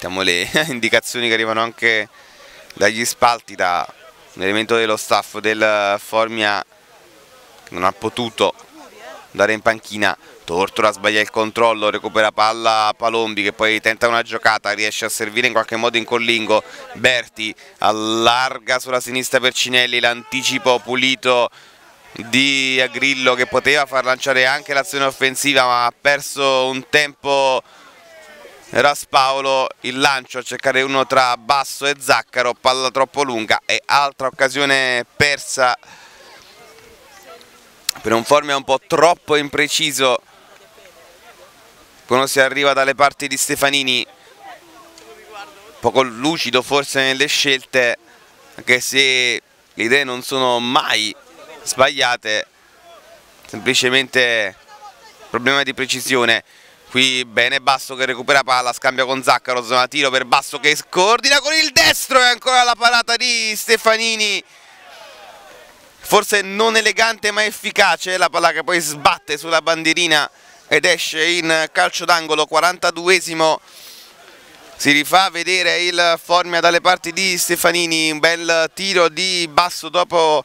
Vediamo le [LAUGHS] indicazioni che arrivano anche dagli spalti da un elemento dello staff del Formia che non ha potuto andare in panchina. Tortora sbaglia il controllo, recupera palla Palombi che poi tenta una giocata, riesce a servire in qualche modo in collingo. Berti allarga sulla sinistra per Cinelli, l'anticipo pulito di Agrillo che poteva far lanciare anche l'azione offensiva ma ha perso un tempo Raspaolo il lancio a cercare uno tra Basso e Zaccaro, palla troppo lunga e altra occasione persa. Per un Formia un po' troppo impreciso quando si arriva dalle parti di Stefanini poco lucido forse nelle scelte anche se le idee non sono mai sbagliate semplicemente problema di precisione Qui bene Basso che recupera palla, scambia con Zaccaro, zona tiro per Basso che coordina con il destro e ancora la parata di Stefanini. Forse non elegante ma efficace, la palla che poi sbatte sulla bandierina ed esce in calcio d'angolo, 42esimo si rifà vedere il Formia dalle parti di Stefanini, un bel tiro di basso dopo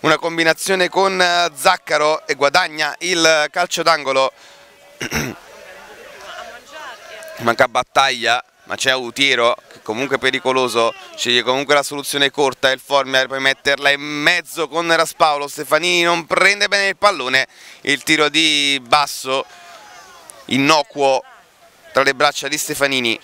una combinazione con Zaccaro e guadagna il calcio d'angolo. [CLEARS THROAT] Manca battaglia, ma c'è Autiero che comunque è pericoloso, sceglie comunque la soluzione corta, il Formia per poi metterla in mezzo con Raspaolo, Stefanini non prende bene il pallone, il tiro di basso innocuo tra le braccia di Stefanini.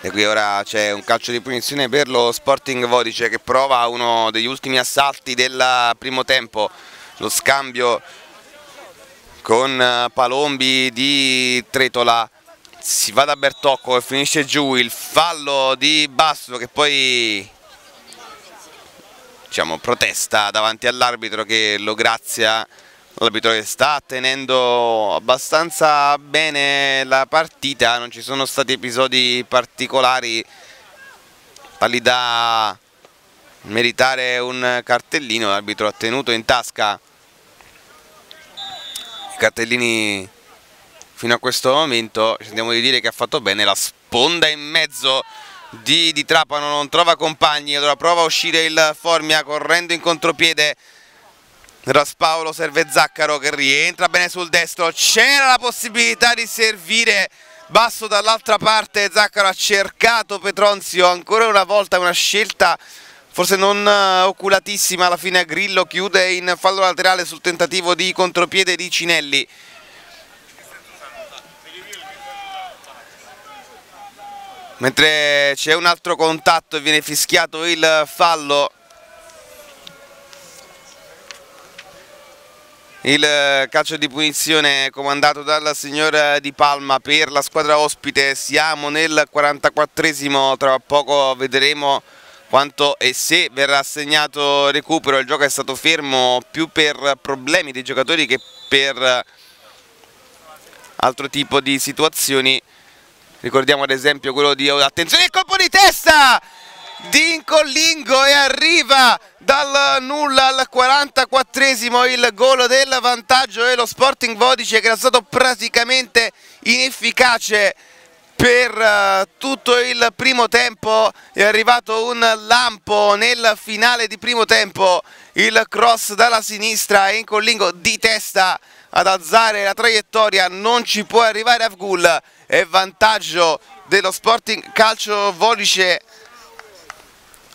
E qui ora c'è un calcio di punizione per lo Sporting Vodice che prova uno degli ultimi assalti del primo tempo. Lo scambio con eh, Palombi di Tretola. Si va da Bertocco e finisce giù il fallo di Basso che poi diciamo, protesta davanti all'arbitro che lo grazia l'arbitro che sta tenendo abbastanza bene la partita, non ci sono stati episodi particolari. Tali da meritare un cartellino, l'arbitro ha tenuto in tasca. I cartellini fino a questo momento, sentiamo di dire che ha fatto bene, la sponda in mezzo di, di Trapano non trova compagni, allora prova a uscire il Formia correndo in contropiede Raspaolo serve Zaccaro che rientra bene sul destro, c'era la possibilità di servire basso dall'altra parte, Zaccaro ha cercato Petronzio, ancora una volta una scelta forse non uh, oculatissima, alla fine Grillo chiude in fallo laterale sul tentativo di contropiede di Cinelli. Mentre c'è un altro contatto e viene fischiato il fallo il eh, calcio di punizione comandato dal signor Di Palma per la squadra ospite. Siamo nel 44esimo tra poco vedremo quanto e se verrà assegnato recupero. Il gioco è stato fermo più per problemi dei giocatori che per altro tipo di situazioni. Ricordiamo ad esempio quello di attenzione il colpo di testa di Incollingo e arriva dal nulla al 44esimo il gol del vantaggio e lo Sporting Vodice che era stato praticamente inefficace per uh, tutto il primo tempo. È arrivato un lampo nel finale di primo tempo. Il cross dalla sinistra e Incollingo di testa ad alzare la traiettoria. Non ci può arrivare Afgul. E vantaggio dello Sporting Calcio Vodice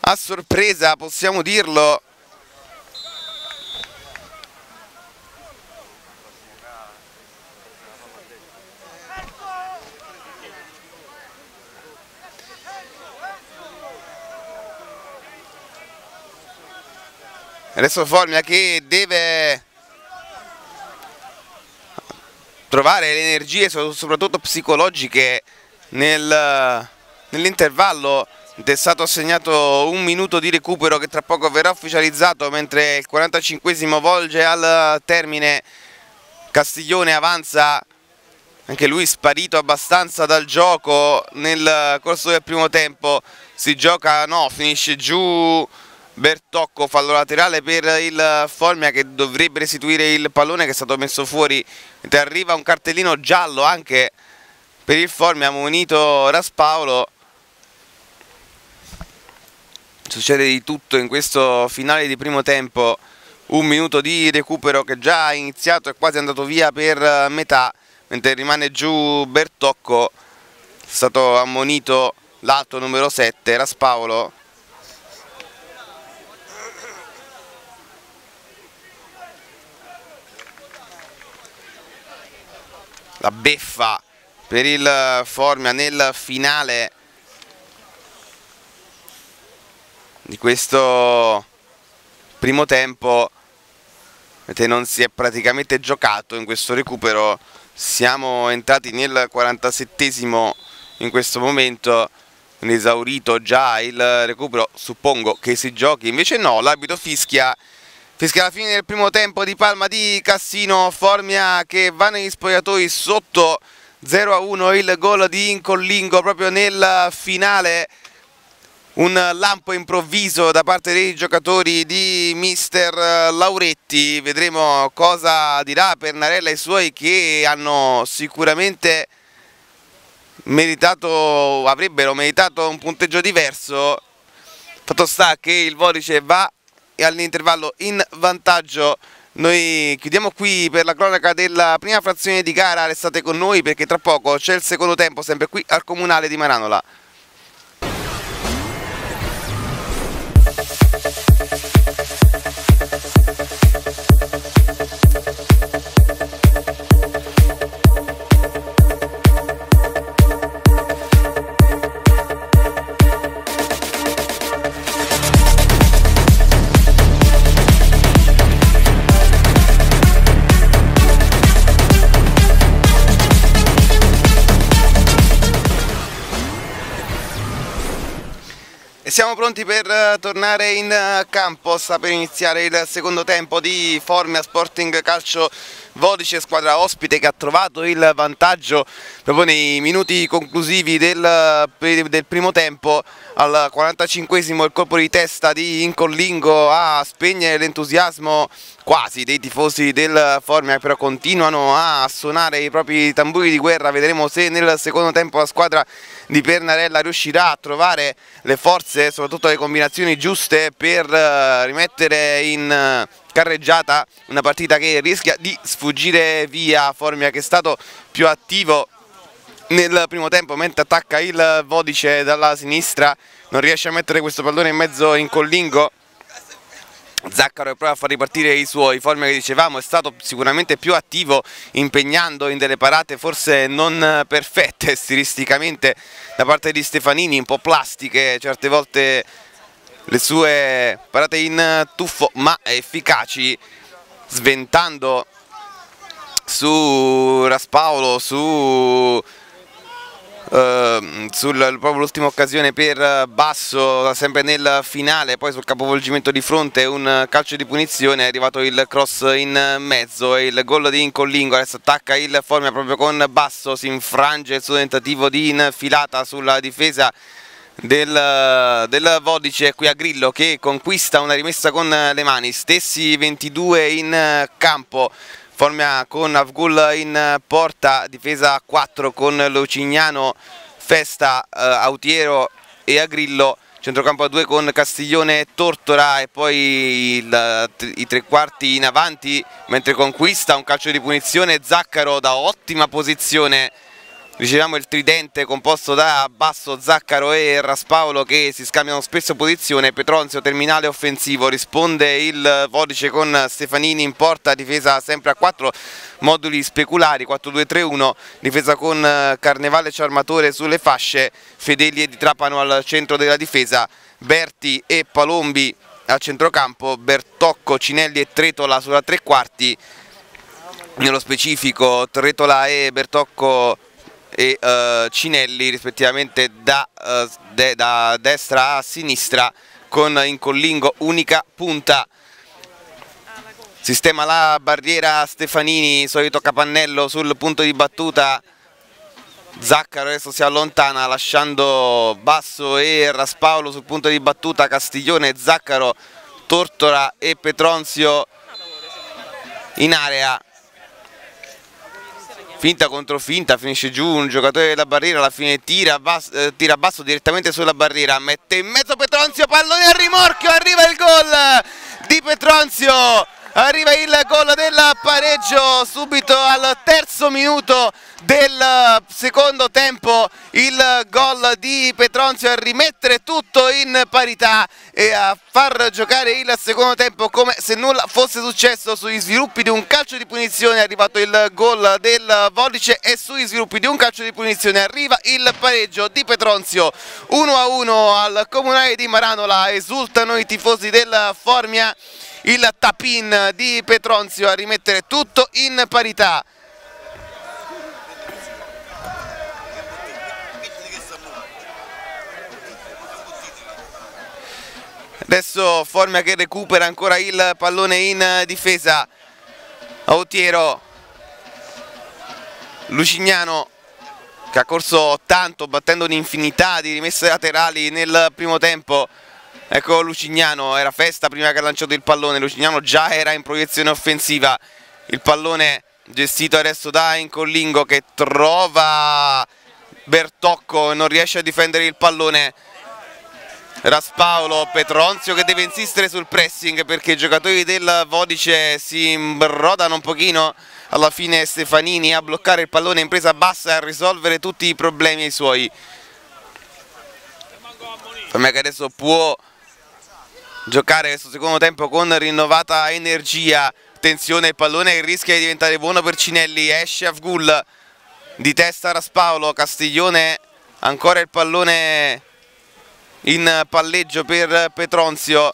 a sorpresa possiamo dirlo? Adesso Formia che deve trovare le energie soprattutto psicologiche nel, nell'intervallo è stato assegnato un minuto di recupero che tra poco verrà ufficializzato mentre il 45esimo volge al termine. Castiglione avanza anche lui sparito abbastanza dal gioco nel corso del primo tempo. Si gioca, no, finisce giù Bertocco, fallo laterale per il Formia che dovrebbe restituire il pallone che è stato messo fuori. Arriva un cartellino giallo anche per il Formia munito Raspaolo succede di tutto in questo finale di primo tempo. Un minuto di recupero che già ha iniziato e quasi andato via per metà mentre rimane giù Bertocco. È stato ammonito l'alto numero 7 Raspaolo la beffa per il Formia nel finale di questo primo tempo non si è praticamente giocato in questo recupero siamo entrati nel 47esimo in questo momento esaurito già il recupero suppongo che si giochi. Invece no l'arbitro fischia fischia la fine del primo tempo di Palma di Cassino Formia che va negli spogliatoi sotto 0 a 1 il gol di Incollingo proprio nel finale un lampo improvviso da parte dei giocatori di mister Lauretti. Vedremo cosa dirà Pernarella e i suoi che hanno sicuramente meritato avrebbero meritato un punteggio diverso. Fatto sta che il Vodice va all'intervallo in vantaggio. Noi chiudiamo qui per la cronaca della prima frazione di gara, restate con noi perché tra poco c'è il secondo tempo sempre qui al Comunale di Maranola. Siamo pronti per eh, tornare in eh, campo, sta per iniziare il secondo tempo di Formia Sporting Calcio Vodice, squadra ospite che ha trovato il vantaggio proprio nei minuti conclusivi del, del primo tempo. Al 45 il colpo di testa di Incollingo a spegnere l'entusiasmo quasi dei tifosi del Formia però continuano a suonare i propri tamburi di guerra. Vedremo se nel secondo tempo la squadra di Pernarella riuscirà a trovare le forze soprattutto le combinazioni giuste per eh, rimettere in eh, carreggiata una partita che rischia di sfuggire via. Formia che è stato più attivo nel primo tempo mentre attacca il Vodice dalla sinistra. Non riesce a mettere questo pallone in mezzo in collingo Zaccaro prova a far ripartire i suoi, Formia che dicevamo è stato sicuramente più attivo impegnando in delle parate forse non perfette [LAUGHS] stilisticamente da parte di Stefanini, un po' plastiche, certe volte le sue parate in tuffo ma efficaci sventando su Raspaolo, su Uh, sull'ultima occasione per Basso sempre nel finale poi sul capovolgimento di fronte un calcio di punizione è arrivato il cross in mezzo e il gol di Incollingo. Adesso attacca il Formia proprio con Basso si infrange il suo tentativo di infilata sulla difesa del, del Vodice qui a Grillo che conquista una rimessa con le mani. Stessi 22 in campo Formia con Avgul in porta, difesa a 4 con Lucignano, Festa, eh, Autiero e Agrillo, centrocampo a 2 con Castiglione, Tortora e poi il, i tre quarti in avanti, mentre conquista un calcio di punizione Zaccaro da ottima posizione riceviamo il tridente composto da Basso, Zaccaro e Raspaolo che si scambiano spesso posizione, Petronzio terminale offensivo, risponde il Vodice con Stefanini in porta, difesa sempre a 4 moduli speculari, 4-2-3-1, difesa con Carnevale Ciarmatore sulle fasce, Fedeli e Di Trapano al centro della difesa, Berti e Palombi al centrocampo, Bertocco, Cinelli e Tretola sulla tre quarti, nello specifico Tretola e Bertocco e uh, Cinelli rispettivamente da, uh, de, da, destra a sinistra con Incollingo unica punta. Sistema la barriera Stefanini solito capannello sul punto di battuta. Zaccaro adesso si allontana lasciando Basso e Raspaolo sul punto di battuta. Castiglione, Zaccaro, Tortora e Petronzio in area finta contro finta, finisce giù un giocatore della barriera, alla fine tira, basso, eh, tira basso direttamente sulla barriera, mette in mezzo Petronzio, pallone a rimorchio, arriva il gol di Petronzio arriva il gol del pareggio subito al terzo minuto del secondo tempo. Il gol di Petronzio a rimettere tutto in parità e a far giocare il secondo tempo come se nulla fosse successo sugli sviluppi di un calcio di punizione. È arrivato il gol del Vodice e sui sviluppi di un calcio di punizione arriva il pareggio di Petronzio. 1 a 1 al comunale di Maranola. Esultano i tifosi del Formia il tapin di Petronzio a rimettere tutto in parità. Adesso Formia che recupera ancora il pallone in difesa. Autiero, Lucignano che ha corso tanto battendo un'infinità di rimesse laterali nel primo tempo ecco Lucignano era festa prima che ha lanciato il pallone. Lucignano già era in proiezione offensiva. Il pallone gestito adesso da Incollingo che trova Bertocco e non riesce a difendere il pallone. Raspaolo, Petronzio che deve insistere sul pressing perché i giocatori del Vodice si imbrodano un pochino. Alla fine Stefanini a bloccare il pallone in presa bassa e a risolvere tutti i problemi ai suoi. Che adesso può giocare questo secondo tempo con rinnovata energia. Attenzione il pallone rischia di diventare buono per Cinelli. Esce Afgul di testa Raspaolo Castiglione ancora il pallone in palleggio per Petronzio.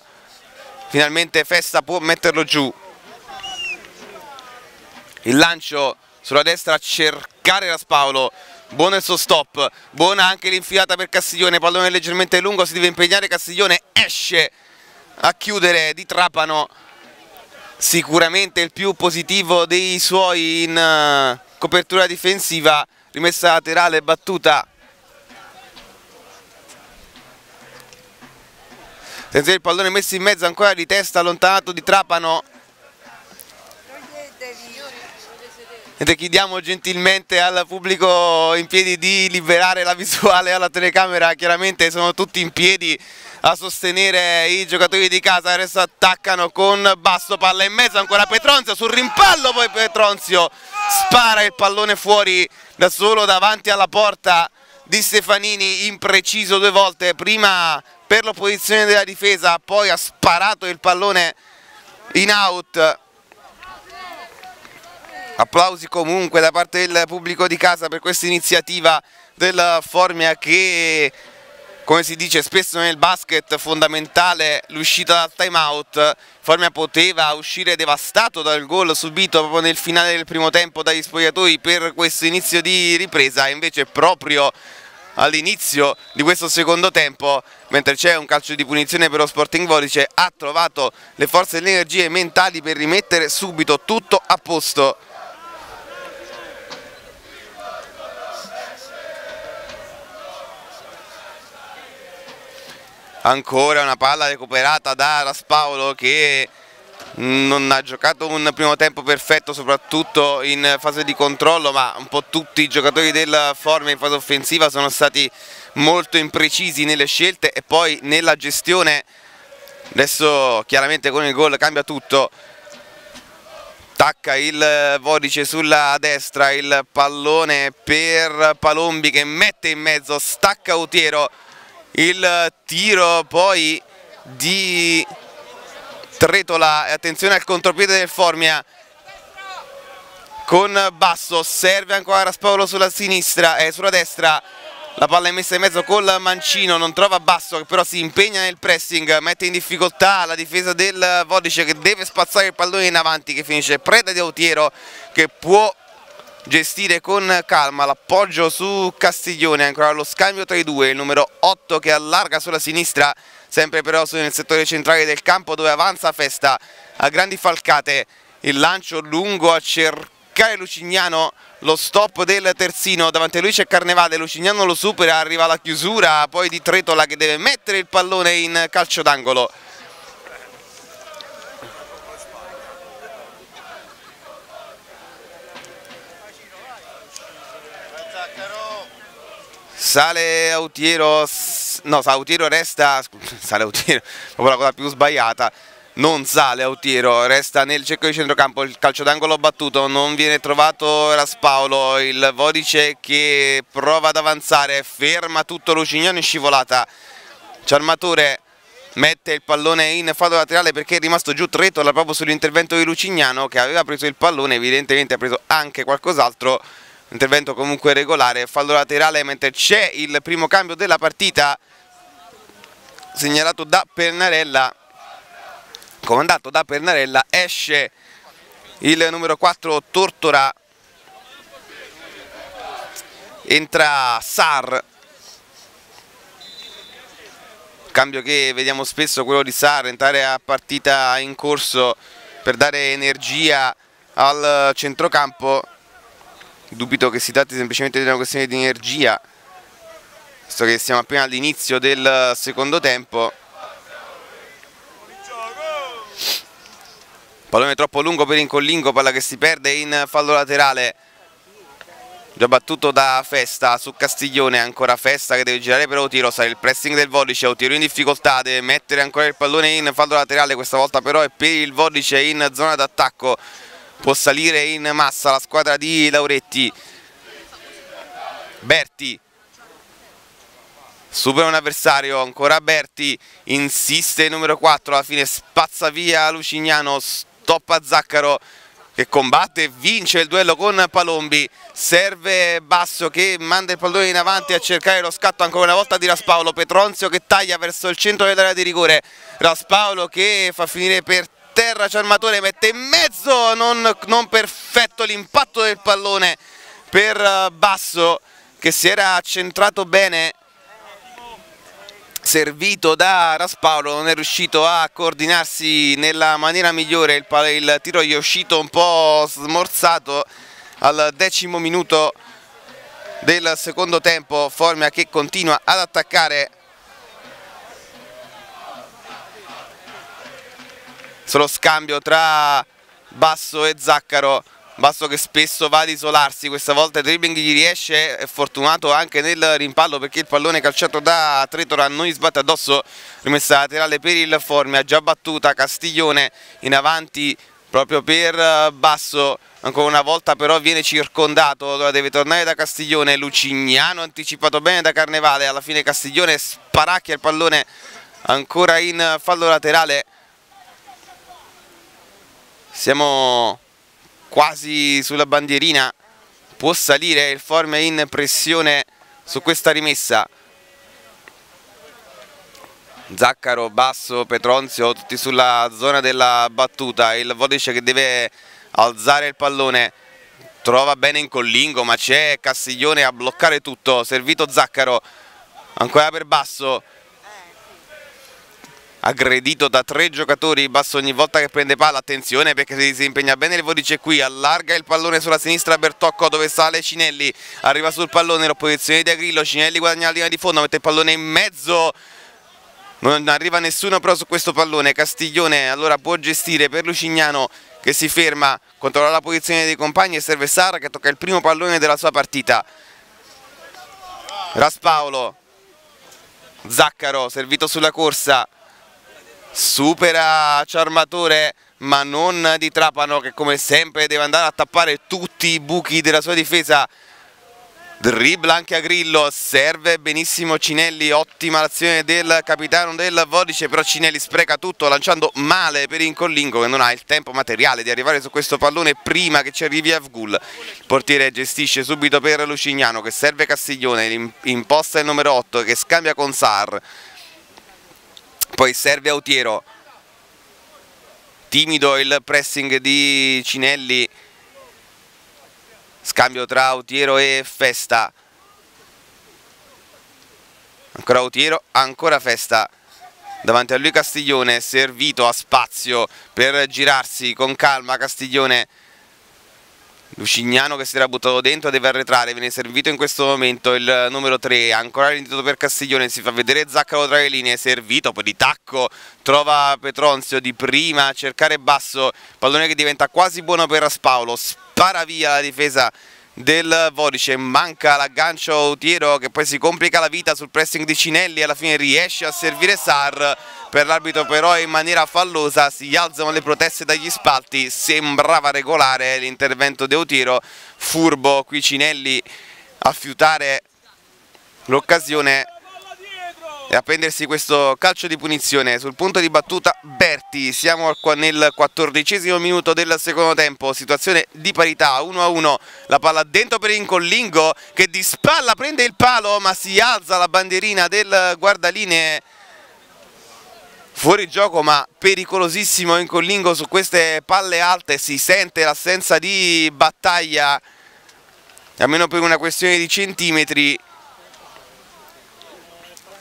Finalmente Festa può metterlo giù. Il lancio sulla destra a cercare Raspaolo buono il suo stop. Buona anche l'infilata per Castiglione. Pallone leggermente lungo si deve impegnare. Castiglione esce a chiudere di Trapano sicuramente il più positivo dei suoi in uh, copertura difensiva rimessa laterale battuta. Attenzione il pallone messo in mezzo ancora di testa allontanato di Trapano. E chiediamo gentilmente al pubblico in piedi di liberare la visuale alla telecamera. Chiaramente sono tutti in piedi a sostenere i giocatori di casa. Adesso attaccano con basso palla in mezzo ancora Petronzio sul rimpallo poi Petronzio spara il pallone fuori da solo davanti alla porta di Stefanini impreciso due volte prima per l'opposizione della difesa poi ha sparato il pallone in out. Applausi comunque da parte del pubblico di casa per questa iniziativa del Formia che come si dice spesso nel basket fondamentale l'uscita dal time out Formia poteva uscire devastato dal gol subito proprio nel finale del primo tempo dagli spogliatoi per questo inizio di ripresa. Invece proprio all'inizio di questo secondo tempo mentre c'è un calcio di punizione per lo Sporting Vodice ha trovato le forze e le energie mentali per rimettere subito tutto a posto ancora una palla recuperata da Raspaolo che non ha giocato un primo tempo perfetto soprattutto in fase di controllo ma un po' tutti i giocatori del Forme in fase offensiva sono stati molto imprecisi nelle scelte e poi nella gestione. Adesso chiaramente con il gol cambia tutto. Attacca il Vodice sulla destra il pallone per Palombi che mette in mezzo stacca Utiero il tiro poi di Tretola. E attenzione al contropiede del Formia. Con Basso serve ancora Raspaolo sulla sinistra eh, sulla destra. La palla è messa in mezzo col Mancino non trova Basso che però si impegna nel pressing mette in difficoltà la difesa del Vodice che deve spazzare il pallone in avanti che finisce preda di Autiero che può gestire con calma l'appoggio su Castiglione, ancora lo scambio tra i due, il numero 8 che allarga sulla sinistra, sempre però nel settore centrale del campo dove avanza Festa. A grandi falcate, il lancio lungo a cercare Lucignano, lo stop del terzino, davanti a lui c'è Carnevale, Lucignano lo supera, arriva alla chiusura poi di Tretola che deve mettere il pallone in calcio d'angolo. Sale Autiero, no Autiero resta, [LAUGHS] sale Autiero, proprio la cosa più sbagliata, non sale Autiero, resta nel cerchio di centrocampo, il calcio d'angolo battuto, non viene trovato Raspaolo, il Vodice che prova ad avanzare, ferma tutto Lucignano in scivolata, Ciarmatore mette il pallone in fallo laterale perché è rimasto giù Tretola proprio sull'intervento di Lucignano che aveva preso il pallone, evidentemente ha preso anche qualcos'altro, intervento comunque regolare, fallo laterale mentre c'è il primo cambio della partita segnalato da Pernarella, comandato da Pernarella, esce il numero 4 Tortora, entra Sar, cambio che vediamo spesso quello di Sar, entrare a partita in corso per dare energia al centrocampo dubito che si tratti semplicemente di una questione di energia visto che siamo appena all'inizio del secondo tempo. Pallone troppo lungo per Incollingo palla che si perde in fallo laterale. Già battuto da Festa su Castiglione ancora Festa che deve girare per Otiro sale il pressing del Vodice Otiro in difficoltà deve mettere ancora il pallone in fallo laterale questa volta però è per il Vodice in zona d'attacco può salire in massa la squadra di Lauretti. Berti. Supera un avversario ancora Berti. Insiste il numero 4 alla fine spazza via Lucignano stoppa Zaccaro che combatte e vince il duello con Palombi. Serve Basso che manda il pallone in avanti a cercare lo scatto ancora una volta di Raspaolo Petronzio che taglia verso il centro dell'area di rigore. Raspaolo che fa finire per terra Ciarmatore mette in mezzo non, non perfetto l'impatto del pallone per eh, Basso che si era centrato bene servito da Raspaolo non è riuscito a coordinarsi nella maniera migliore il, il tiro gli è uscito un po' smorzato al decimo minuto del secondo tempo Formia che continua ad attaccare solo scambio tra Basso e Zaccaro. Basso che spesso va ad isolarsi, questa volta il dribbling gli riesce, è fortunato anche nel rimpallo perché il pallone calciato da Tretora non gli sbatte addosso, rimessa laterale per il Formia, già battuta Castiglione in avanti proprio per Basso, ancora una volta però viene circondato, ora deve tornare da Castiglione, Lucignano anticipato bene da Carnevale, alla fine Castiglione sparacchia il pallone ancora in fallo laterale siamo quasi sulla bandierina. Può salire il Forme in pressione su questa rimessa. Zaccaro, Basso, Petronzio tutti sulla zona della battuta. Il Vodice che deve alzare il pallone. Trova bene in collingo ma c'è Castiglione a bloccare tutto. Servito Zaccaro. Ancora per Basso aggredito da tre giocatori basso ogni volta che prende palla. Attenzione perché si disimpegna bene il Vodice qui. Allarga il pallone sulla sinistra Bertocco dove sale Cinelli. Arriva sul pallone l'opposizione di Agrillo. Cinelli guadagna la linea di fondo mette il pallone in mezzo. Non arriva nessuno però su questo pallone. Castiglione allora può gestire per Lucignano che si ferma controlla la posizione dei compagni e serve Sara che tocca il primo pallone della sua partita. Raspaolo. Zaccaro servito sulla corsa supera Ciarmatore ma non di Trapano che come sempre deve andare a tappare tutti i buchi della sua difesa dribbla anche a Grillo, serve benissimo Cinelli, ottima l'azione del capitano del Vodice, però Cinelli spreca tutto lanciando male per Incollingo che non ha il tempo materiale di arrivare su questo pallone prima che ci arrivi Avgul. Il portiere gestisce subito per Lucignano che serve Castiglione, imposta il numero 8 che scambia con Sar poi serve Autiero. Timido il pressing di Cinelli. Scambio tra Autiero e Festa. Ancora Autiero, ancora Festa. Davanti a lui Castiglione servito a spazio per girarsi con calma Castiglione Lucignano che si era buttato dentro deve arretrare, viene servito in questo momento il numero 3, ancora l'indito per Castiglione, si fa vedere Zaccaro tra le linee, servito, poi di tacco trova Petronzio di prima a cercare basso, pallone che diventa quasi buono per Raspaolo, spara via la difesa del Vodice, manca l'aggancio Autiero che poi si complica la vita sul pressing di Cinelli, alla fine riesce a servire Sar, per l'arbitro però in maniera fallosa si alzano le proteste dagli spalti, sembrava regolare l'intervento di Autiero, furbo qui Cinelli a fiutare l'occasione e a prendersi questo calcio di punizione. Sul punto di battuta Berti siamo nel quattordicesimo minuto del secondo tempo. Situazione di parità 1 a 1 la palla dentro per Incollingo che di spalla prende il palo ma si alza la bandierina del guardalinee fuori gioco ma pericolosissimo Incollingo su queste palle alte. Si sente l'assenza di battaglia almeno per una questione di centimetri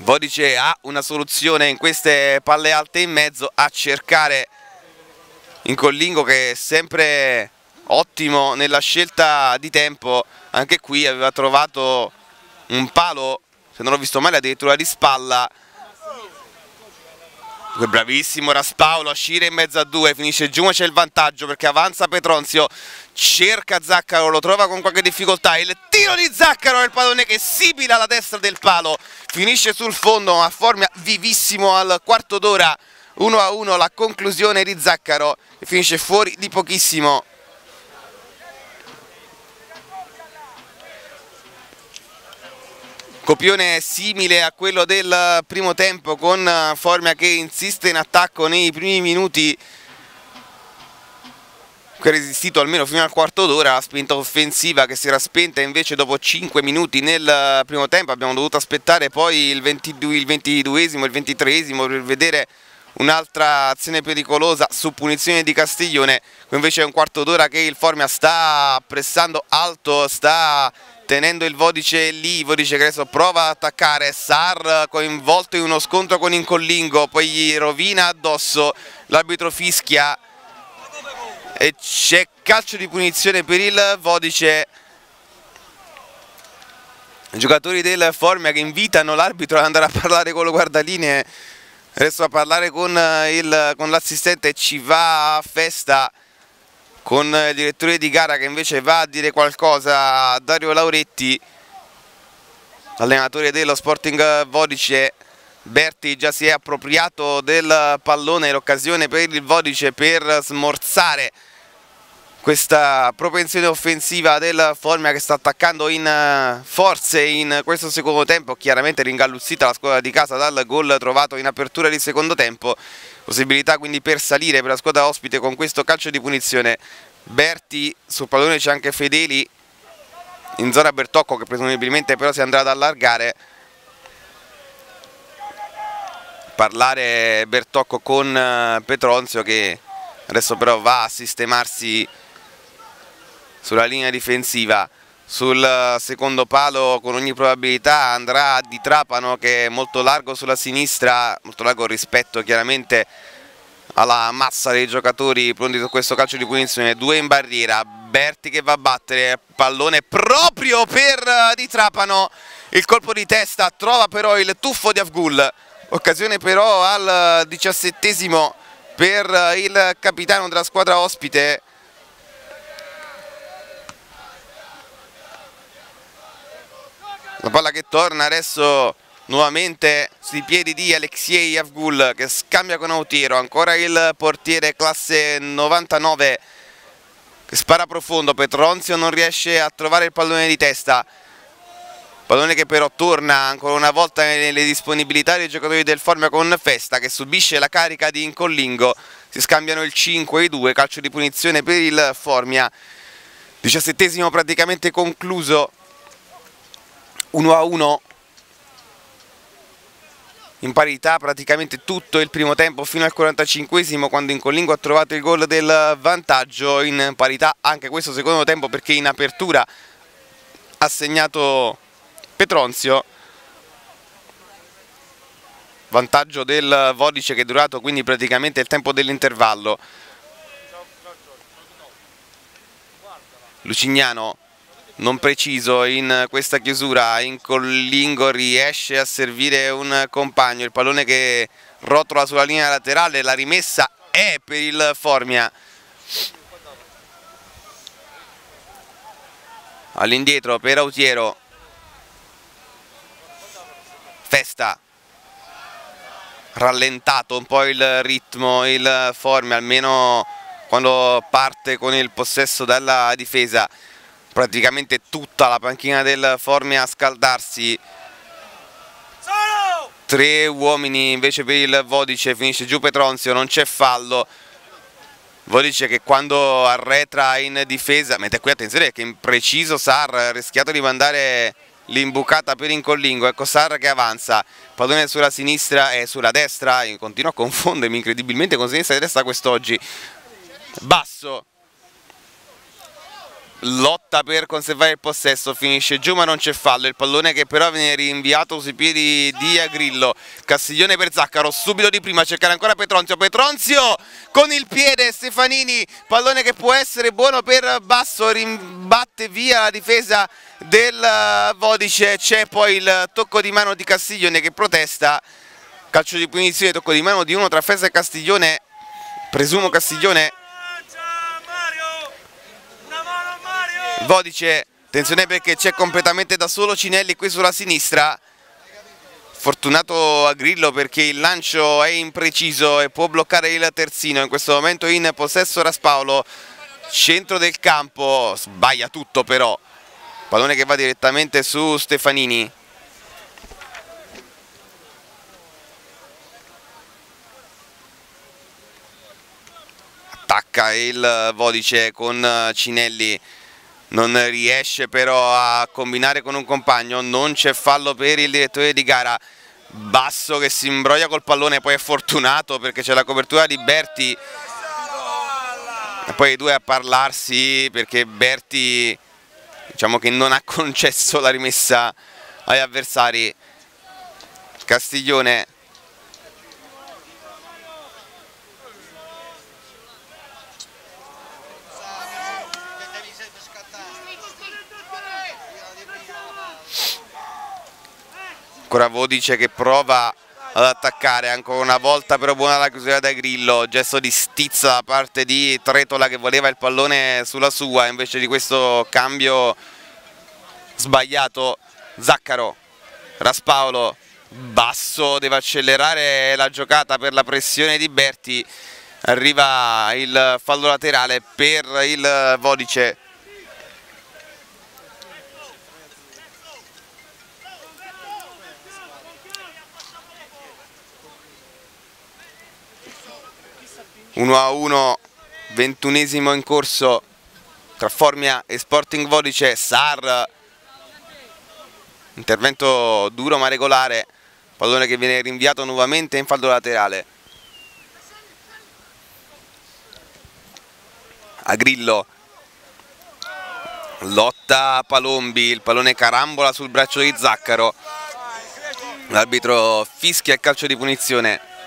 Vodice ha una soluzione in queste palle alte in mezzo a cercare in Collingo che è sempre ottimo nella scelta di tempo, anche qui aveva trovato un palo, se non ho visto male addirittura di spalla, bravissimo Raspaolo a uscire in mezzo a due, finisce giù ma c'è il vantaggio perché avanza Petronzio, cerca Zaccaro, lo trova con qualche difficoltà, il tiro di Zaccaro il pallone che sibila alla destra del palo, finisce sul fondo ma Formia vivissimo al quarto d'ora, 1 a 1 la conclusione di Zaccaro. Che finisce fuori di pochissimo. Copione simile a quello del primo tempo con Formia che insiste in attacco nei primi minuti che ha resistito almeno fino al quarto d'ora, la spinta offensiva che si era spenta invece dopo 5 minuti nel primo tempo, abbiamo dovuto aspettare poi il 22esimo, il 22esimo, il 23esimo per vedere un'altra azione pericolosa su punizione di Castiglione, invece è un quarto d'ora che il Formia sta pressando alto, sta tenendo il Vodice lì, Vodice che adesso prova ad attaccare, Sar coinvolto in uno scontro con Incollingo, poi gli rovina addosso, l'arbitro fischia e c'è calcio di punizione per il Vodice. I giocatori del Formia che invitano l'arbitro ad andare a parlare con lo guardalinee adesso a parlare con, con l'assistente ci va a festa con il direttore di gara che invece va a dire qualcosa a Dario Lauretti allenatore dello Sporting Vodice. Berti già si è appropriato del pallone l'occasione per il Vodice per smorzare questa propensione offensiva del Formia che sta attaccando in eh, forze in questo secondo tempo chiaramente ringalluzzita la squadra di casa dal gol trovato in apertura di secondo tempo. Possibilità quindi per salire per la squadra ospite con questo calcio di punizione. Berti sul pallone c'è anche Fedeli in zona Bertocco che presumibilmente però si andrà ad allargare. Parlare Bertocco con eh, Petronzio che adesso però va a sistemarsi sulla linea difensiva. Sul secondo palo con ogni probabilità andrà di Trapano che è molto largo sulla sinistra molto largo rispetto chiaramente alla massa dei giocatori pronti su questo calcio di punizione. Due in barriera Berti che va a battere pallone proprio per eh, Di Trapano. Il colpo di testa trova però il tuffo di Afgul. Occasione però al diciassettesimo per il capitano della squadra ospite la palla che torna adesso nuovamente sui piedi di Alexei Avgul che scambia con Autiero ancora il portiere classe 99 che spara profondo. Petronzio non riesce a trovare il pallone di testa. Pallone che però torna ancora una volta nelle disponibilità dei giocatori del Formia con Festa che subisce la carica di Incollingo. Si scambiano il 5 e i 2 calcio di punizione per il Formia. Diciassettesimo praticamente concluso 1 a 1 in parità praticamente tutto il primo tempo fino al 45esimo quando Incollingo ha trovato il gol del vantaggio in parità. Anche questo secondo tempo perché in apertura ha segnato Petronzio. Vantaggio del Vodice che è durato quindi praticamente il tempo dell'intervallo. Lucignano non preciso in questa chiusura, in Collingo riesce a servire un compagno, il pallone che rotola sulla linea laterale, la rimessa è per il Formia. All'indietro per Autiero, Festa, rallentato un po' il ritmo, il Formia, almeno quando parte con il possesso dalla difesa praticamente tutta la panchina del Formia a scaldarsi. Tre uomini invece per il Vodice finisce giù Petronzio non c'è fallo. Vodice che quando arretra in difesa mentre qui attenzione che impreciso Sar ha rischiato di mandare l'imbucata per Incollingo. Ecco Sar che avanza pallone sulla sinistra e sulla destra continua a confondermi incredibilmente con sinistra e destra quest'oggi. Basso lotta per conservare il possesso, finisce giù ma non c'è fallo, il pallone che però viene rinviato sui piedi di Agrillo, Castiglione per Zaccaro, subito di prima, cercare ancora Petronzio, Petronzio con il piede, Stefanini, pallone che può essere buono per Basso, rimbatte via la difesa del Vodice, c'è poi il tocco di mano di Castiglione che protesta, calcio di punizione, tocco di mano di uno tra Fesa e Castiglione, presumo Castiglione Vodice, attenzione perché c'è completamente da solo Cinelli qui sulla sinistra. Fortunato a Grillo perché il lancio è impreciso e può bloccare il terzino. In questo momento in possesso Raspaolo, centro del campo, sbaglia tutto però. Pallone che va direttamente su Stefanini. Attacca il Vodice con Cinelli non riesce però a combinare con un compagno, non c'è fallo per il direttore di gara, Basso che si imbroglia col pallone, poi è fortunato perché c'è la copertura di Berti. E poi i due a parlarsi perché Berti diciamo che non ha [LAUGHS] concesso la rimessa agli avversari. Castiglione ancora Vodice che prova ad attaccare ancora una volta però buona la chiusura da Grillo. Gesto di stizza da parte di Tretola che voleva il pallone sulla sua invece di questo cambio sbagliato Zaccaro. Raspaolo basso deve accelerare la giocata per la pressione di Berti. Arriva il fallo laterale per il Vodice a 1-1, ventunesimo in corso tra Formia e Sporting Vodice, Sar, intervento duro ma regolare, pallone che viene rinviato nuovamente in faldo laterale. Agrillo, lotta Palombi, il pallone carambola sul braccio di Zaccaro, l'arbitro fischia il calcio di punizione.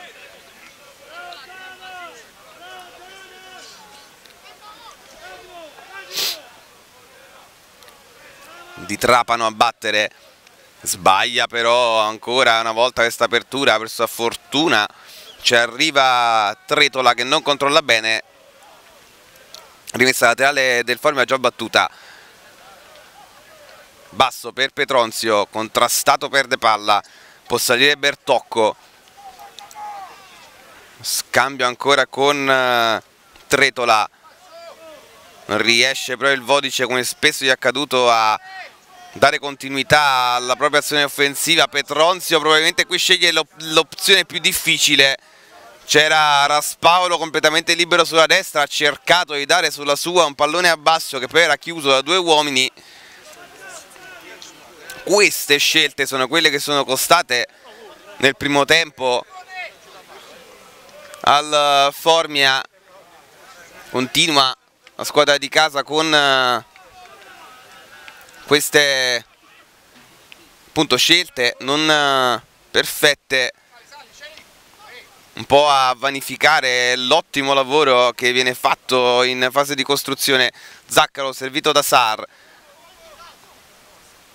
Di Trapano a battere. Sbaglia però ancora una volta questa apertura per sua fortuna. Ci arriva Tretola che non controlla bene. Rimessa laterale del Formia già battuta. Basso per Petronzio contrastato perde palla. Può salire Bertocco. Scambio ancora con eh, Tretola. Riesce però il Vodice come spesso gli è accaduto a dare continuità alla propria azione offensiva. Petronzio probabilmente qui sceglie l'opzione più difficile. C'era Raspaolo completamente libero sulla destra ha cercato di dare sulla sua un pallone a basso che poi era chiuso da due uomini. Queste scelte sono quelle che sono costate nel primo tempo al Formia. Continua la squadra di casa con queste appunto scelte non eh, perfette un po' a vanificare l'ottimo lavoro che viene fatto in fase di costruzione. Zaccaro servito da Sar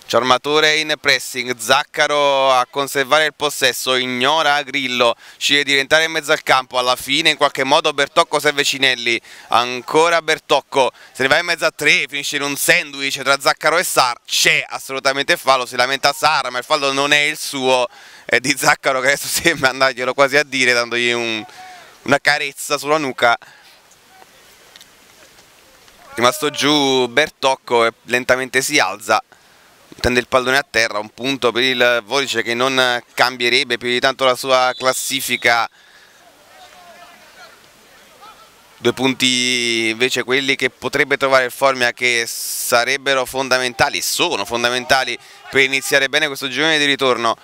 Ciarmatore in pressing, Zaccaro a conservare il possesso, ignora Grillo, sceglie di diventare in mezzo al campo, alla fine in qualche modo Bertocco serve Cinelli, ancora Bertocco, se ne va in mezzo a tre, finisce in un sandwich tra Zaccaro e Sar, c'è assolutamente fallo, si lamenta Sar ma il fallo non è il suo, è di Zaccaro che adesso [LAUGHS] sembra andarglielo quasi a dire dandogli un, una carezza sulla nuca. Rimasto giù Bertocco e lentamente si alza tende il pallone a terra, un punto per il Volice che non cambierebbe più di tanto la sua classifica. Due punti invece quelli che potrebbe trovare il Formia che sarebbero fondamentali, sono fondamentali per iniziare bene questo girone di ritorno.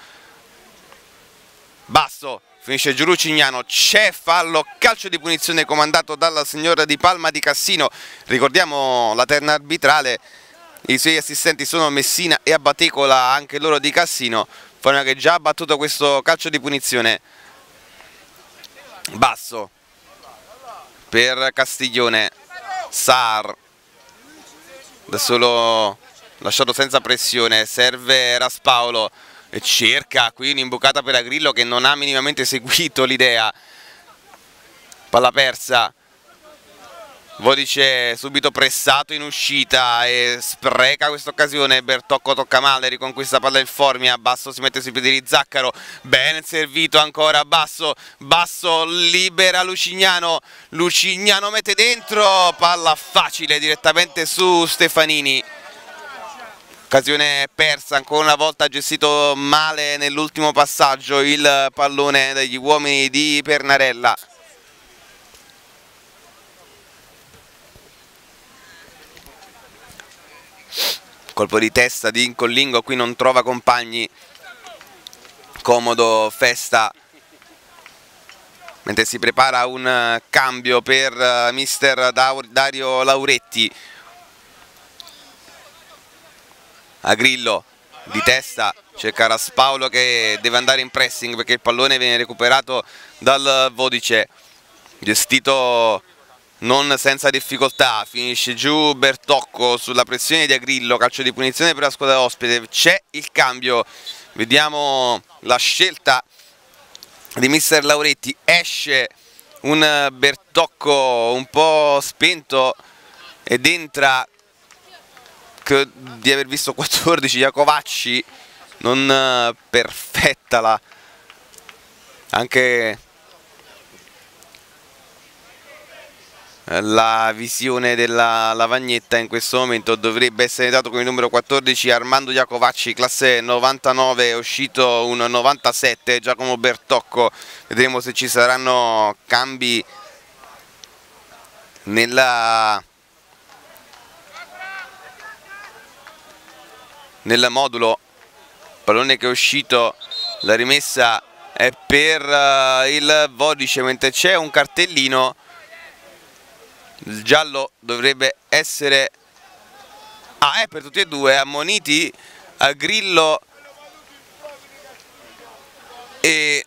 Basso, finisce giù Lucignano, c'è fallo, calcio di punizione comandato dalla signora Di Palma di Cassino, ricordiamo la terna arbitrale, i suoi assistenti sono Messina e Abbatecola, anche loro di Cassino, Forma che già ha battuto questo calcio di punizione, basso per Castiglione, Sar, da solo lasciato senza pressione, serve Raspaolo e cerca qui un'imbucata per Agrillo che non ha minimamente seguito l'idea, palla persa, Vodice subito pressato in uscita e spreca questa occasione, Bertocco tocca male, riconquista palla il Formia, Basso si mette sui piedi di Zaccaro, ben servito ancora, Basso, Basso libera Lucignano, Lucignano mette dentro, palla facile direttamente su Stefanini. Occasione persa ancora una volta gestito male nell'ultimo passaggio il pallone degli uomini di Pernarella colpo di testa di Incollingo qui non trova compagni. Comodo Festa. Mentre si prepara un cambio per eh, mister Dario Lauretti. A Grillo di testa cerca Raspaolo che deve andare in pressing perché il pallone viene recuperato dal Vodice. Gestito non senza difficoltà finisce giù Bertocco sulla pressione di Agrillo calcio di punizione per la squadra ospite. C'è il cambio. Vediamo la scelta di mister Lauretti. Esce un Bertocco un po' spento ed entra credo di aver visto 14 Iacovacci. Non eh, perfetta la anche la visione della lavagnetta in questo momento dovrebbe essere dato con il numero 14 Armando Iacovacci classe 99 è uscito un 97 Giacomo Bertocco. Vedremo se ci saranno cambi nella nel modulo. Pallone che è uscito la rimessa è per uh, il Vodice mentre c'è un cartellino il giallo dovrebbe essere ah è per tutti e due ammoniti a Grillo e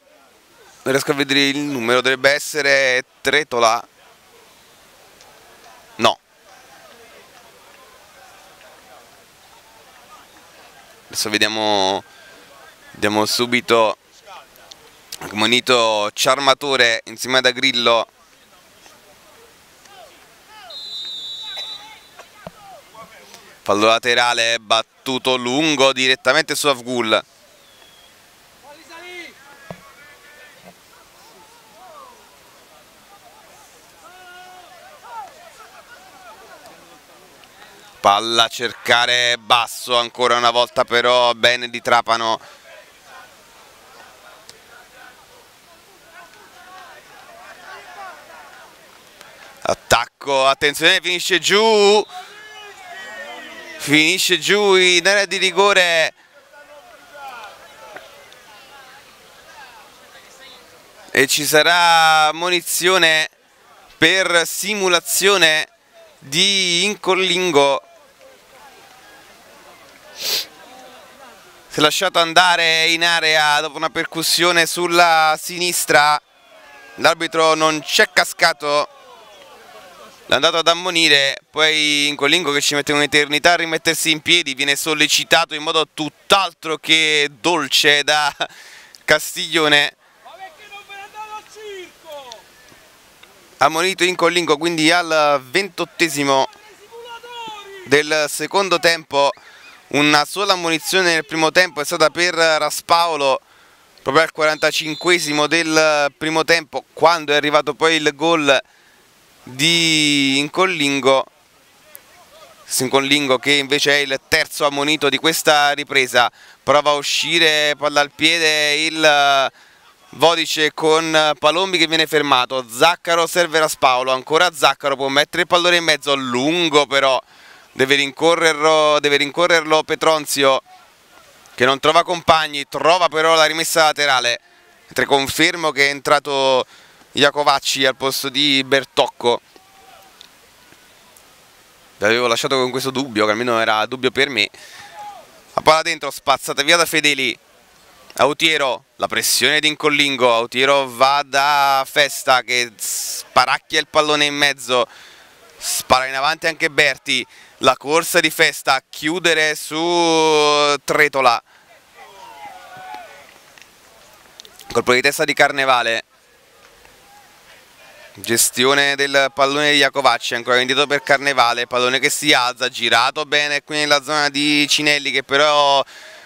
non riesco a vedere il numero dovrebbe essere Tretola. No. Adesso vediamo, vediamo subito monito Ciarmatore insieme ad Agrillo fallo laterale battuto lungo direttamente su Afgul. Palla a cercare basso ancora una volta però bene di Trapano attacco attenzione finisce giù finisce giù in area di rigore. E ci sarà munizione per simulazione di incollingo. Si è lasciato andare in area dopo una percussione sulla sinistra. L'arbitro non c'è cascato l'ha andato ad ammonire poi in Collingo che ci mette un'eternità a rimettersi in piedi viene sollecitato in modo tutt'altro che dolce da Castiglione. Ammonito in Collingo quindi al ventottesimo del secondo tempo. Una sola munizione nel primo tempo è stata per Raspaolo proprio al 45 del primo tempo quando è arrivato poi il gol di Incollingo Incollingo che invece è il terzo ammonito di questa ripresa. Prova a uscire palla al piede il Vodice con Palombi che viene fermato. Zaccaro serve Raspaolo ancora Zaccaro può mettere il pallone in mezzo lungo però deve rincorrerlo, deve rincorrerlo Petronzio che non trova compagni, trova però la rimessa laterale. Mentre confermo che è entrato Iacovacci al posto di Bertocco. L'avevo lasciato con questo dubbio che almeno era dubbio per me. La palla dentro spazzata via da Fedeli. Autiero, la pressione di Incollingo, Autiero va da Festa che sparacchia il pallone in mezzo, spara in avanti anche Berti, la corsa di Festa a chiudere su Tretola, colpo di testa di Carnevale, gestione del pallone di Iacovacci, ancora indietro per Carnevale, pallone che si alza, girato bene qui nella zona di Cinelli che però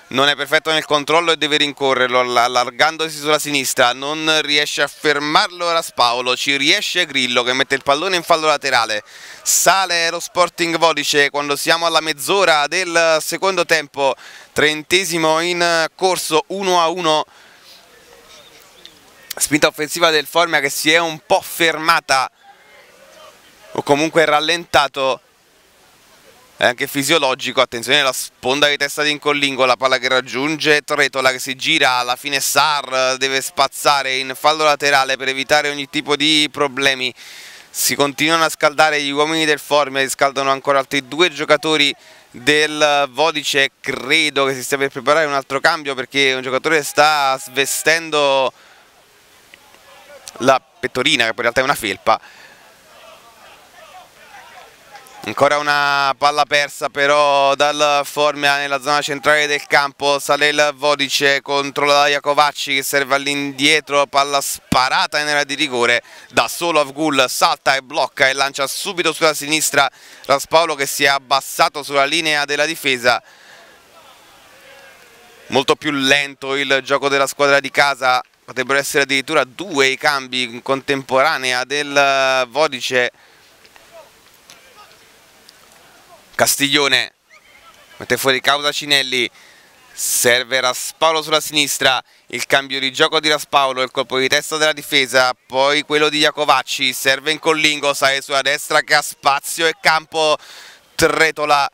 non è perfetto nel controllo e deve rincorrerlo allargandosi sulla sinistra non riesce a fermarlo Raspaolo ci riesce Grillo che mette il pallone in fallo laterale sale lo Sporting Vodice quando siamo alla mezz'ora del secondo tempo trentesimo in corso 1 a 1 spinta offensiva del Formia che si è un po' fermata o comunque rallentato. È anche fisiologico, attenzione alla sponda di testa di Incollingo, la palla che raggiunge Tretola che si gira, alla fine Sar deve spazzare in fallo laterale per evitare ogni tipo di problemi, si continuano a scaldare gli uomini del Formia, si scaldano ancora altri due giocatori del Vodice, credo che si stia per preparare un altro cambio perché un giocatore sta svestendo la pettorina che poi in realtà è una felpa. Ancora una palla persa però dal Formia nella zona centrale del campo, sale il Vodice, controlla Iacovacci che serve all'indietro, palla sparata in area di rigore, da solo Avgul salta e blocca e lancia subito sulla sinistra Raspaolo che si è abbassato sulla linea della difesa. Molto più lento il gioco della squadra di casa, potrebbero essere addirittura due i cambi in contemporanea del Vodice. Castiglione mette fuori causa Cinelli. Serve Raspaolo sulla sinistra. Il cambio di gioco di Raspaolo il colpo di testa della difesa poi quello di Iacovacci. Serve in collingo sale sulla destra che ha spazio e campo. Tretola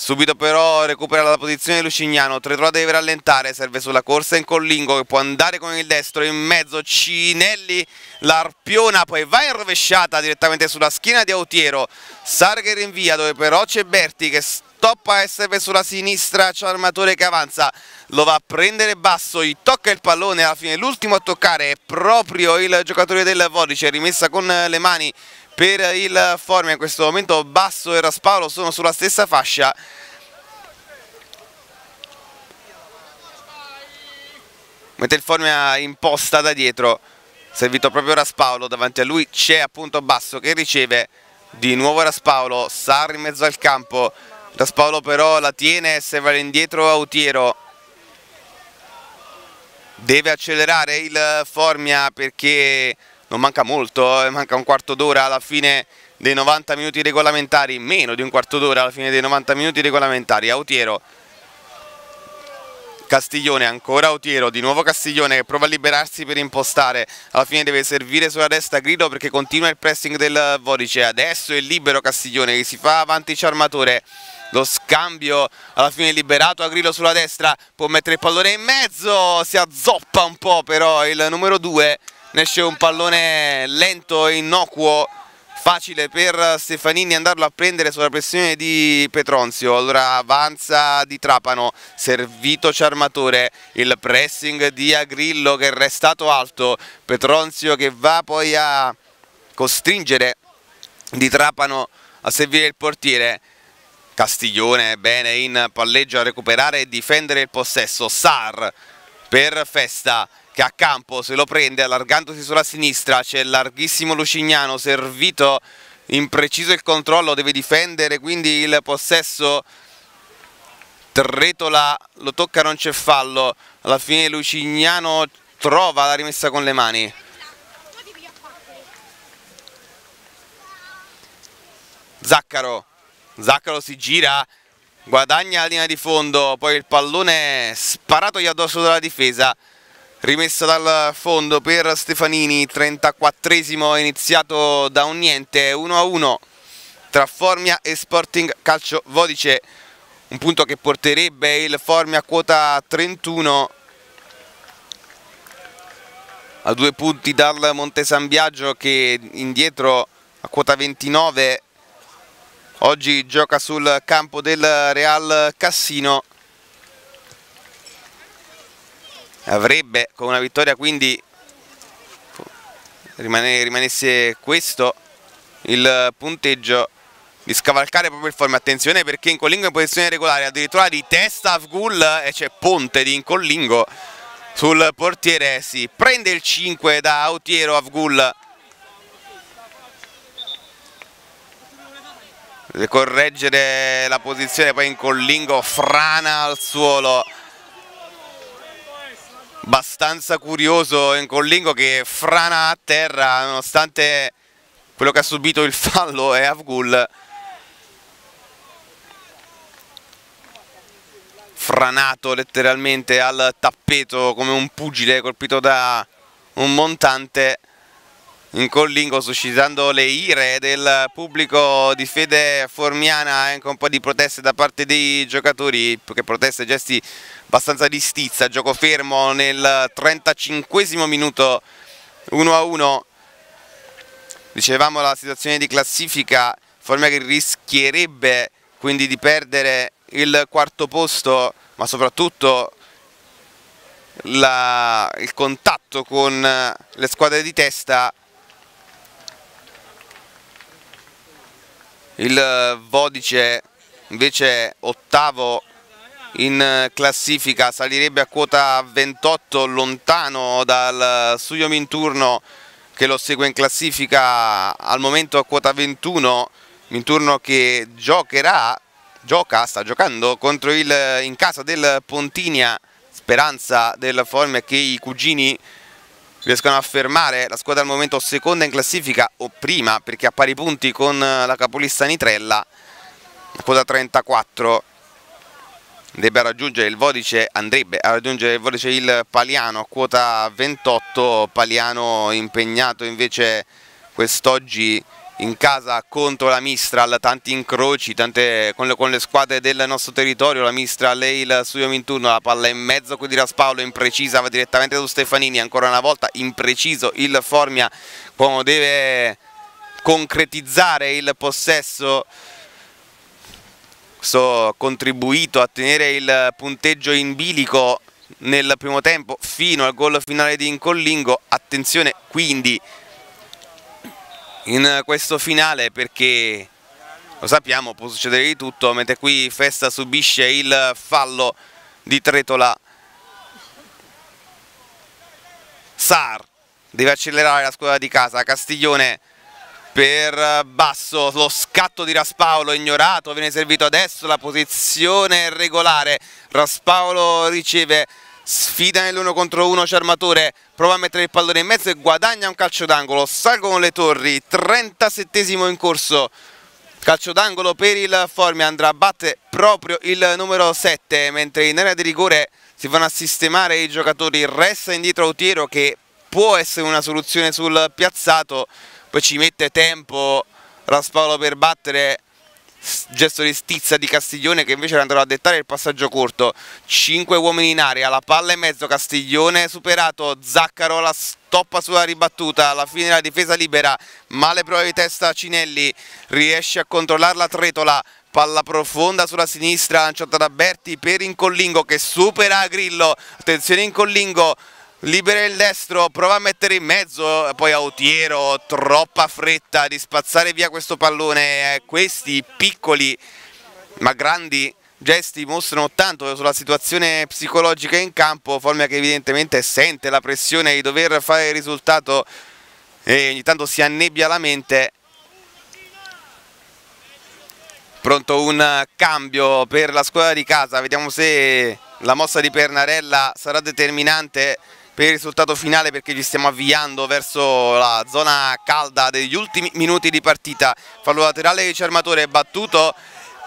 Subito però recupera la posizione Lucignano, Tretola deve rallentare, serve sulla corsa in collingo che può andare con il destro in mezzo, Cinelli l'arpiona, poi va in rovesciata direttamente sulla schiena di Autiero, Sarghe rinvia dove però c'è Berti che stoppa serve sulla sinistra, c'è l'armatore che avanza, lo va a prendere basso, gli tocca il pallone, alla fine l'ultimo a toccare è proprio il giocatore del Vodice, rimessa con le mani per il Formia in questo momento Basso e Raspaolo sono sulla stessa fascia. Mentre il Formia imposta da dietro. Servito proprio Raspaolo davanti a lui c'è appunto Basso che riceve di nuovo Raspaolo. Sarri in mezzo al campo. Raspaolo però la tiene se va indietro Autiero. Deve accelerare il Formia perché non manca molto, eh, manca un quarto d'ora alla fine dei 90 minuti regolamentari, meno di un quarto d'ora alla fine dei 90 minuti regolamentari, Autiero, Castiglione, ancora Autiero, di nuovo Castiglione che prova a liberarsi per impostare, alla fine deve servire sulla destra Grido perché continua il pressing del Vodice, adesso è libero Castiglione che si fa avanti Ciarmatore, lo scambio alla fine liberato a Grillo sulla destra, può mettere il pallone in mezzo, si azzoppa un po' però il numero 2 ne esce un pallone lento e innocuo facile per Stefanini andarlo a prendere sulla pressione di Petronzio. Allora avanza di Trapano servito Ciarmatore. Il pressing di Agrillo che è restato alto. Petronzio che va poi a costringere di Trapano a servire il portiere. Castiglione bene in palleggio a recuperare e difendere il possesso. Sar per Festa che a campo se lo prende allargandosi sulla sinistra, c'è larghissimo Lucignano servito impreciso il controllo, deve difendere quindi il possesso Tretola lo tocca non c'è fallo, alla fine Lucignano trova la rimessa con le mani. Zaccaro, Zaccaro si gira, guadagna la linea di fondo, poi il pallone sparato gli addosso dalla difesa rimessa dal fondo per Stefanini 34esimo iniziato da un niente 1 a 1 tra Formia e Sporting Calcio Vodice. Un punto che porterebbe il Formia a quota 31 a due punti dal Monte San Biagio che indietro a quota 29 oggi gioca sul campo del Real Cassino avrebbe con una vittoria quindi rimane, rimanesse questo il punteggio di scavalcare proprio il forme. Attenzione perché Incollingo è in posizione regolare addirittura di testa Afgul e c'è Ponte di Incollingo sul portiere si prende il 5 da Autiero Afgul deve correggere la posizione poi Incollingo frana al suolo abbastanza curioso in Collingo che frana a terra nonostante quello che ha subito il fallo è Avgul franato letteralmente al tappeto come un pugile colpito da un montante in Collingo suscitando le ire del pubblico di fede formiana e anche un po' di proteste da parte dei giocatori, che proteste gesti abbastanza di stizza, gioco fermo nel 35 minuto 1 a 1 dicevamo la situazione di classifica Formia che rischierebbe quindi di perdere il quarto posto ma soprattutto la, il contatto con le squadre di testa il Vodice invece ottavo in classifica salirebbe a quota 28 lontano dal Suyo Minturno che lo segue in classifica al momento a quota 21 Minturno che giocherà gioca, sta giocando contro il, in casa del Pontinia speranza del Form che i cugini riescono a fermare la squadra al momento seconda in classifica o prima perché a pari punti con la capolista Nitrella quota 34 debba raggiungere il vodice andrebbe a raggiungere il vodice il Paliano quota 28 Paliano impegnato invece quest'oggi in casa contro la Mistral, tanti incroci tante, con, le, con, le, squadre del nostro territorio, la Mistral e il Studio Minturno, la palla in mezzo qui di Raspaolo, imprecisa, va direttamente su Stefanini, ancora una volta impreciso il Formia, quando deve concretizzare il possesso, questo contribuito a tenere il punteggio in bilico nel primo tempo fino al gol finale di Incollingo, attenzione quindi in questo finale perché lo sappiamo può succedere di tutto mentre qui Festa subisce il fallo di Tretola. Sar deve accelerare la squadra di casa Castiglione per Basso lo scatto di Raspaolo ignorato viene servito adesso la posizione regolare Raspaolo riceve sfida nell'uno contro uno Ciarmatore prova a mettere il pallone in mezzo e guadagna un calcio d'angolo. Salgono le torri 37 in corso. Calcio d'angolo per il Formia andrà a battere proprio il numero 7 mentre in area di rigore si vanno a sistemare i giocatori. Resta indietro Autiero che può essere una soluzione sul piazzato. Poi ci mette tempo Raspaolo per battere gesto di stizza di Castiglione che invece andrà a dettare il passaggio corto. 5 uomini in aria, la palla in mezzo Castiglione superato, Zaccaro la stoppa sulla ribattuta alla fine la difesa libera male prova di testa Cinelli riesce a controllare la Tretola palla profonda sulla sinistra lanciata da Berti per Incollingo che supera Grillo. Attenzione Incollingo libera il destro, prova a mettere in mezzo, poi Autiero, troppa fretta di spazzare via questo pallone, eh, questi piccoli ma grandi gesti mostrano tanto sulla situazione psicologica in campo, Formia che evidentemente sente la pressione di dover fare il risultato e ogni tanto si annebbia la mente. Pronto un cambio per la squadra di casa, vediamo se la mossa di Pernarella sarà determinante per il risultato finale perché ci stiamo avviando verso la zona calda degli ultimi minuti di partita. Fallo laterale di Cermatore è battuto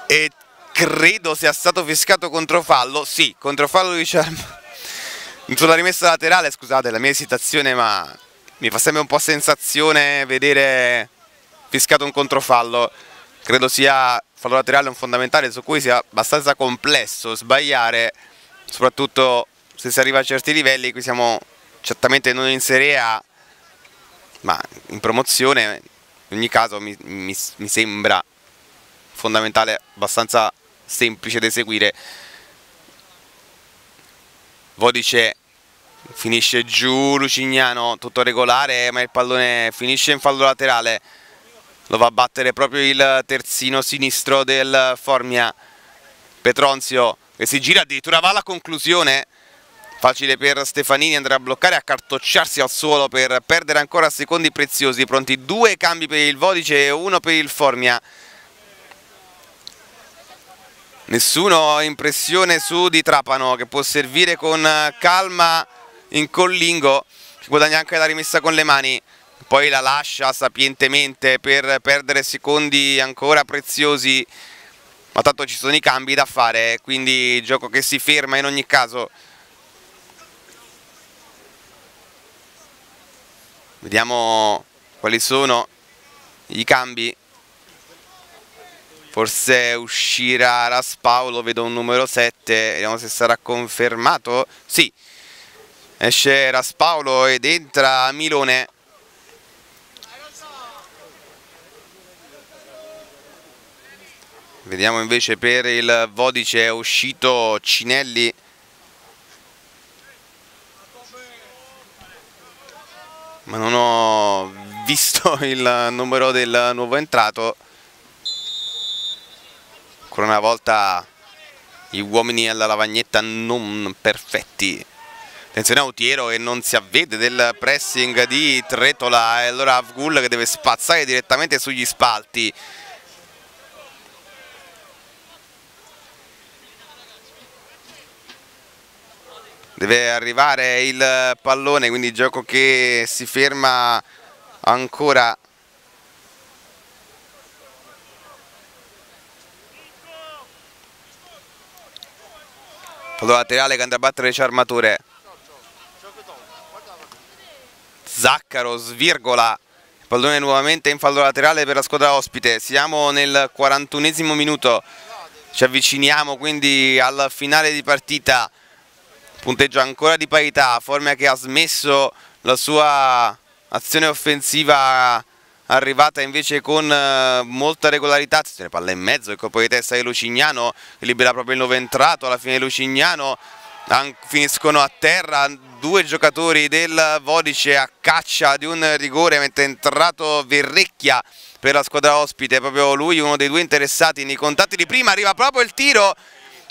e credo sia stato fiscato controfallo. Sì, controfallo di Cermatore. Sulla rimessa laterale, scusate la mia esitazione ma mi fa sempre un po' sensazione vedere fiscato un controfallo. Credo sia fallo laterale un fondamentale su cui sia abbastanza complesso sbagliare, soprattutto se si arriva a certi livelli qui siamo certamente non in Serie A, ma in promozione. In ogni caso mi, mi, mi sembra fondamentale, abbastanza semplice da eseguire. Vodice finisce giù Lucignano, tutto regolare, ma il pallone finisce in fallo laterale, lo va a battere proprio il terzino sinistro del Formia, Petronzio che si gira addirittura va alla conclusione, facile per Stefanini andare a bloccare, a cartocciarsi al suolo per perdere ancora secondi preziosi, pronti due cambi per il Vodice e uno per il Formia. Nessuno ha impressione su di Trapano che può servire con calma in collingo, si guadagna anche la rimessa con le mani, poi la lascia sapientemente per perdere secondi ancora preziosi, ma tanto ci sono i cambi da fare, quindi gioco che si ferma in ogni caso. Vediamo quali sono i cambi forse uscirà Raspaolo, vedo un numero 7, vediamo se sarà confermato, sì, esce Raspaolo ed entra Milone. Vediamo invece per il Vodice è uscito Cinelli. Ma non ho visto [LAUGHS] il numero del nuovo entrato. Ancora una volta gli uomini alla lavagnetta non perfetti. Attenzione a Autiero che non si avvede del pressing di Tretola. E allora Avgul che deve spazzare direttamente sugli spalti deve arrivare il pallone quindi gioco che si ferma ancora. Fallo laterale che andrà a battere Ciarmature Zaccaro svirgola pallone nuovamente in fallo laterale per la squadra ospite. Siamo nel 41esimo minuto. Ci avviciniamo quindi al finale di partita punteggio ancora di parità Formia che ha smesso la sua azione offensiva arrivata invece con eh, molta regolarità, se ne palla in mezzo, il colpo di testa di Lucignano libera proprio il nuovo entrato, alla fine Lucignano. Finiscono a terra due giocatori del Vodice a caccia di un rigore mentre è entrato Verrecchia per la squadra ospite, proprio lui uno dei due interessati nei contatti di prima, arriva proprio il tiro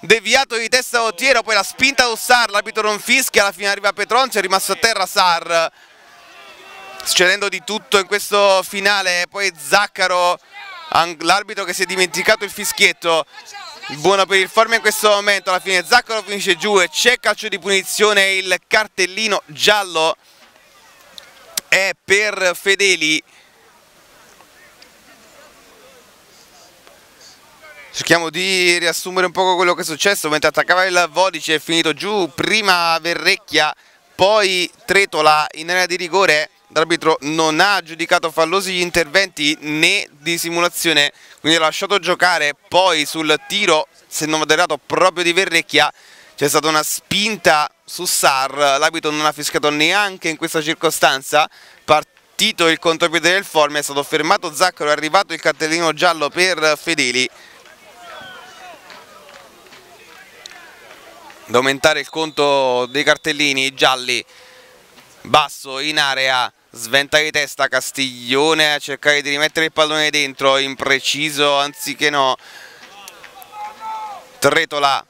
deviato di testa Ottiero, poi la spinta da Sar, l'abito non fischia, alla fine arriva Petronzi, è rimasto a terra Sar succedendo di tutto in questo finale, poi Zaccaro, l'arbitro che si è dimenticato il fischietto, buono per il Formia in questo momento, alla fine Zaccaro finisce giù e c'è calcio di punizione, il cartellino giallo è per Fedeli. Cerchiamo di riassumere un po' quello che è successo, mentre attaccava il Vodice è finito giù, prima Verrecchia, poi Tretola in area di rigore. L'arbitro non ha giudicato fallosi gli interventi né di simulazione, quindi ha lasciato giocare, poi sul tiro, se non vado errato, proprio di Verrecchia, c'è stata una spinta su Sar, l'arbitro non ha fiscato neanche in questa circostanza, partito il contropiede del Forme, è stato fermato Zaccaro, è arrivato il cartellino giallo per Fedeli, ad aumentare il conto dei cartellini gialli basso in area sventa di testa Castiglione a cercare di rimettere il pallone dentro impreciso anziché no. Tretola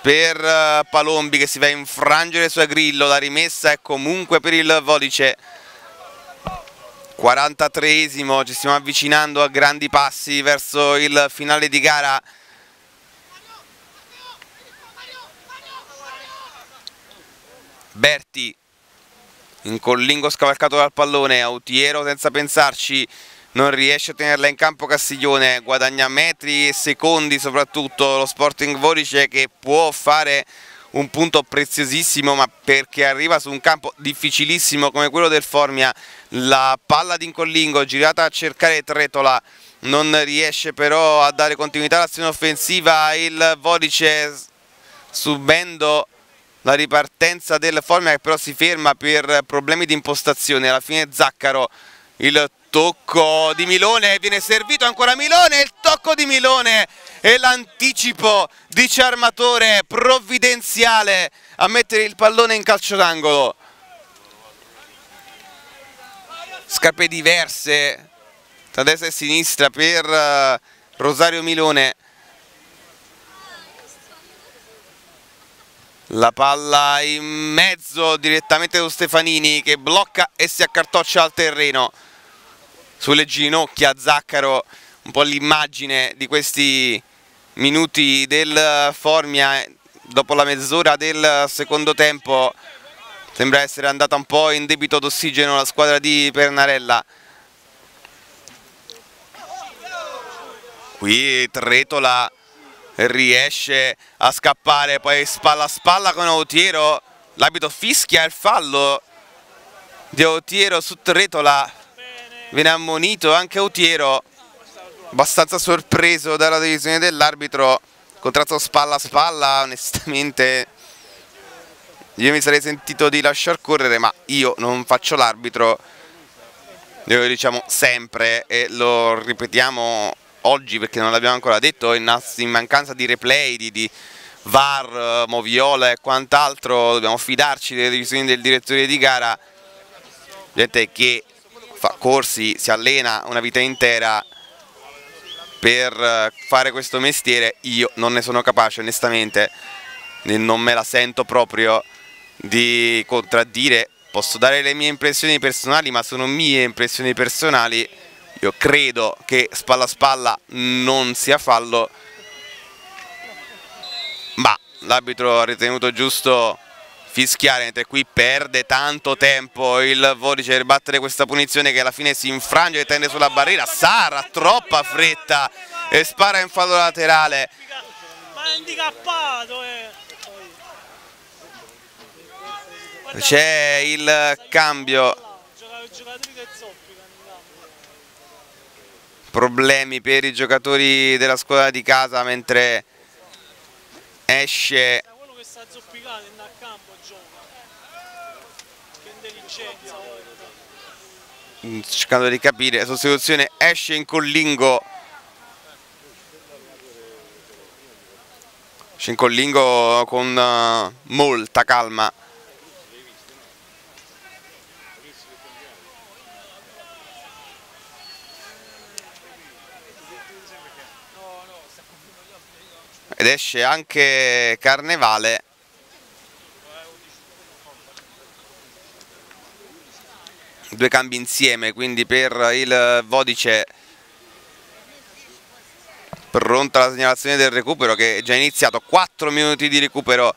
per eh, Palombi che si va a infrangere su Agrillo la rimessa è comunque per il Vodice. 43esimo ci stiamo avvicinando a grandi passi verso il finale di gara Berti in collingo scavalcato dal pallone, Autiero senza pensarci non riesce a tenerla in campo Castiglione, guadagna metri e secondi soprattutto. Lo Sporting Vorice che può fare un punto preziosissimo ma perché arriva su un campo difficilissimo come quello del Formia, la palla di Incollingo girata a cercare Tretola, non riesce però a dare continuità all'azione offensiva. Il Vorice subendo la ripartenza del Formia che però si ferma per problemi di impostazione. Alla fine Zaccaro il tocco di Milone viene servito ancora Milone il tocco di Milone e l'anticipo di Ciarmatore provvidenziale a mettere il pallone in calcio d'angolo. Scarpe diverse tra destra e sinistra per eh, Rosario Milone la palla in mezzo direttamente su Stefanini che blocca e si accartoccia al terreno. Sulle ginocchia Zaccaro un po' l'immagine di questi minuti del Formia dopo la mezz'ora del secondo tempo sembra essere andata un po' in debito d'ossigeno la squadra di Pernarella. Qui Tretola riesce a scappare poi spalla a spalla con Autiero l'abito fischia il fallo di Autiero su Tretola. Viene ammonito anche Autiero abbastanza sorpreso dalla decisione dell'arbitro. Contratto spalla a spalla onestamente. Io mi sarei sentito di lasciar correre ma io non faccio l'arbitro. Lo diciamo sempre e lo ripetiamo oggi perché non l'abbiamo ancora detto in, mancanza di replay, di, di VAR, Moviola e quant'altro dobbiamo fidarci delle decisioni del direttore di gara. Gente che fa corsi, si allena una vita intera per fare questo mestiere. Io non ne sono capace onestamente non me la sento proprio di contraddire. Posso dare le mie impressioni personali ma sono mie impressioni personali io credo che spalla a spalla non sia fallo. Ma l'arbitro ha ritenuto giusto fischiare mentre qui perde tanto tempo il Vodice per battere questa punizione che alla fine si infrange e tende sulla barriera. Sara troppa fretta e spara in fallo laterale. Ma è handicappato eh. c'è il cambio problemi per i giocatori della scuola di casa mentre esce quello che sta zoppicando in campo gioca. Che intelligenza mm, cercando di capire la sostituzione esce in collingo. Esce in collingo con uh, molta calma ed esce anche Carnevale. Due cambi insieme quindi per il Vodice. Pronta la segnalazione del recupero che è già iniziato. 4 minuti di recupero.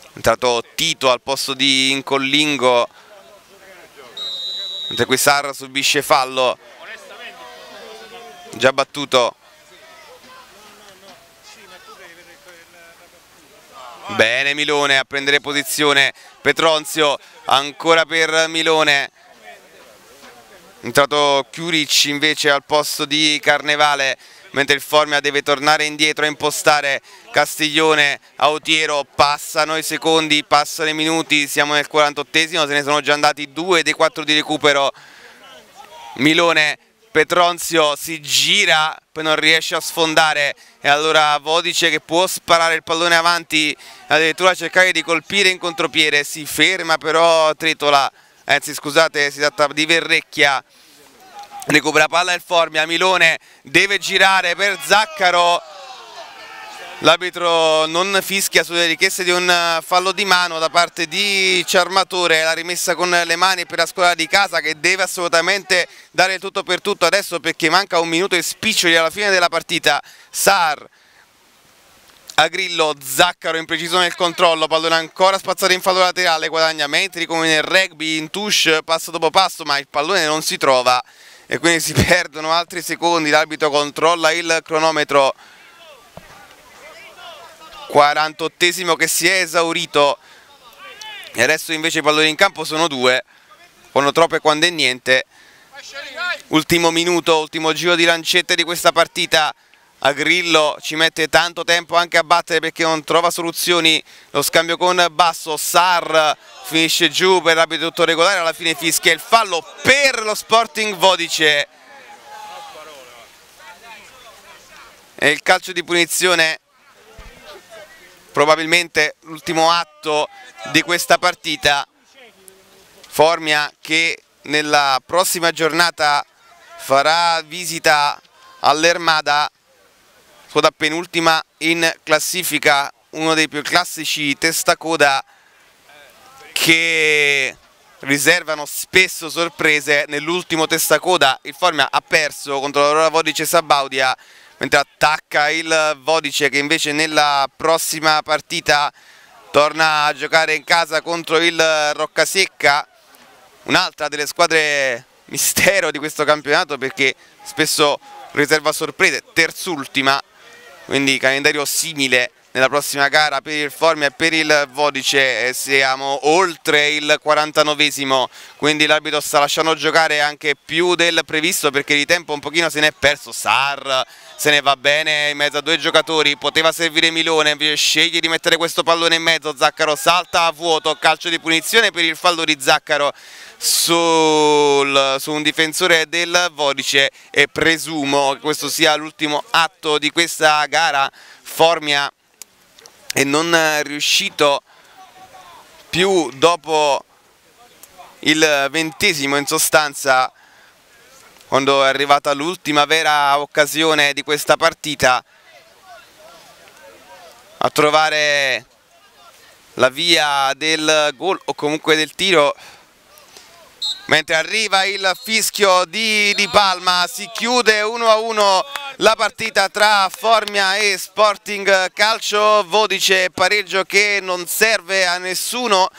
È entrato Tito al posto di Incollingo mentre qui Sarra subisce fallo. Già battuto. Bene Milone a prendere posizione. Petronzio ancora per Milone. Entrato Chiuric invece al posto di Carnevale mentre il Formia deve tornare indietro a impostare Castiglione, Autiero, passano i secondi, passano i minuti, siamo nel 48esimo, se ne sono già andati due dei quattro di recupero, Milone, Petronzio si gira, poi non riesce a sfondare. E allora Vodice che può sparare il pallone avanti, addirittura cercare di colpire in contropiede, si ferma però Tritola, anzi scusate si tratta di Verrecchia, recupera palla il Formia, Milone deve girare per Zaccaro. L'arbitro non fischia sulle richieste di un fallo di mano da parte di Ciarmatore. La rimessa con le mani per la scuola di casa che deve assolutamente dare tutto per tutto adesso perché manca un minuto e spiccioli alla fine della partita. Sar Agrillo, Zaccaro impreciso nel controllo, pallone ancora spazzato in fallo laterale, guadagna metri come nel rugby, in touche, passo dopo passo, ma il pallone non si trova e quindi si [LAUGHS] perdono altri secondi, l'arbitro controlla il cronometro. 48esimo che si è esaurito. E adesso invece i palloni in campo sono due, quando troppo e quando è niente. Ultimo minuto, ultimo giro di lancette di questa partita a Grillo ci mette tanto tempo anche a battere perché non trova soluzioni. Lo scambio con Basso, Sar finisce giù per l'abito tutto regolare. Alla fine fischia il fallo per lo Sporting Vodice. E il calcio di punizione probabilmente l'ultimo atto di questa partita. Formia che nella prossima giornata farà visita all'Ermada coda penultima in classifica uno dei più classici testacoda che riservano spesso sorprese nell'ultimo testacoda il Formia ha perso contro la Rora Vodice Sabaudia mentre attacca il Vodice che invece nella prossima partita torna a giocare in casa contro il Roccasecca. Un'altra delle squadre mistero di questo campionato perché spesso riserva sorprese, terzultima quindi calendario simile nella prossima gara per il Formia e per il Vodice siamo oltre il 49esimo quindi l'arbitro sta lasciando giocare anche più del previsto perché di tempo un pochino se ne è perso. Sar se ne va bene in mezzo a due giocatori. Poteva servire Milone. Sceglie di mettere questo pallone in mezzo. Zaccaro salta a vuoto. Calcio di punizione per il fallo di Zaccaro sul, su un difensore del Vodice. E presumo che questo sia l'ultimo atto di questa gara. Formia e non riuscito più dopo il ventesimo in sostanza quando è arrivata l'ultima vera occasione di questa partita a trovare la via del gol o comunque del tiro mentre arriva il fischio di, di Palma si chiude 1 a 1 la partita tra Formia e Sporting Calcio, Vodice pareggio che non serve a nessuno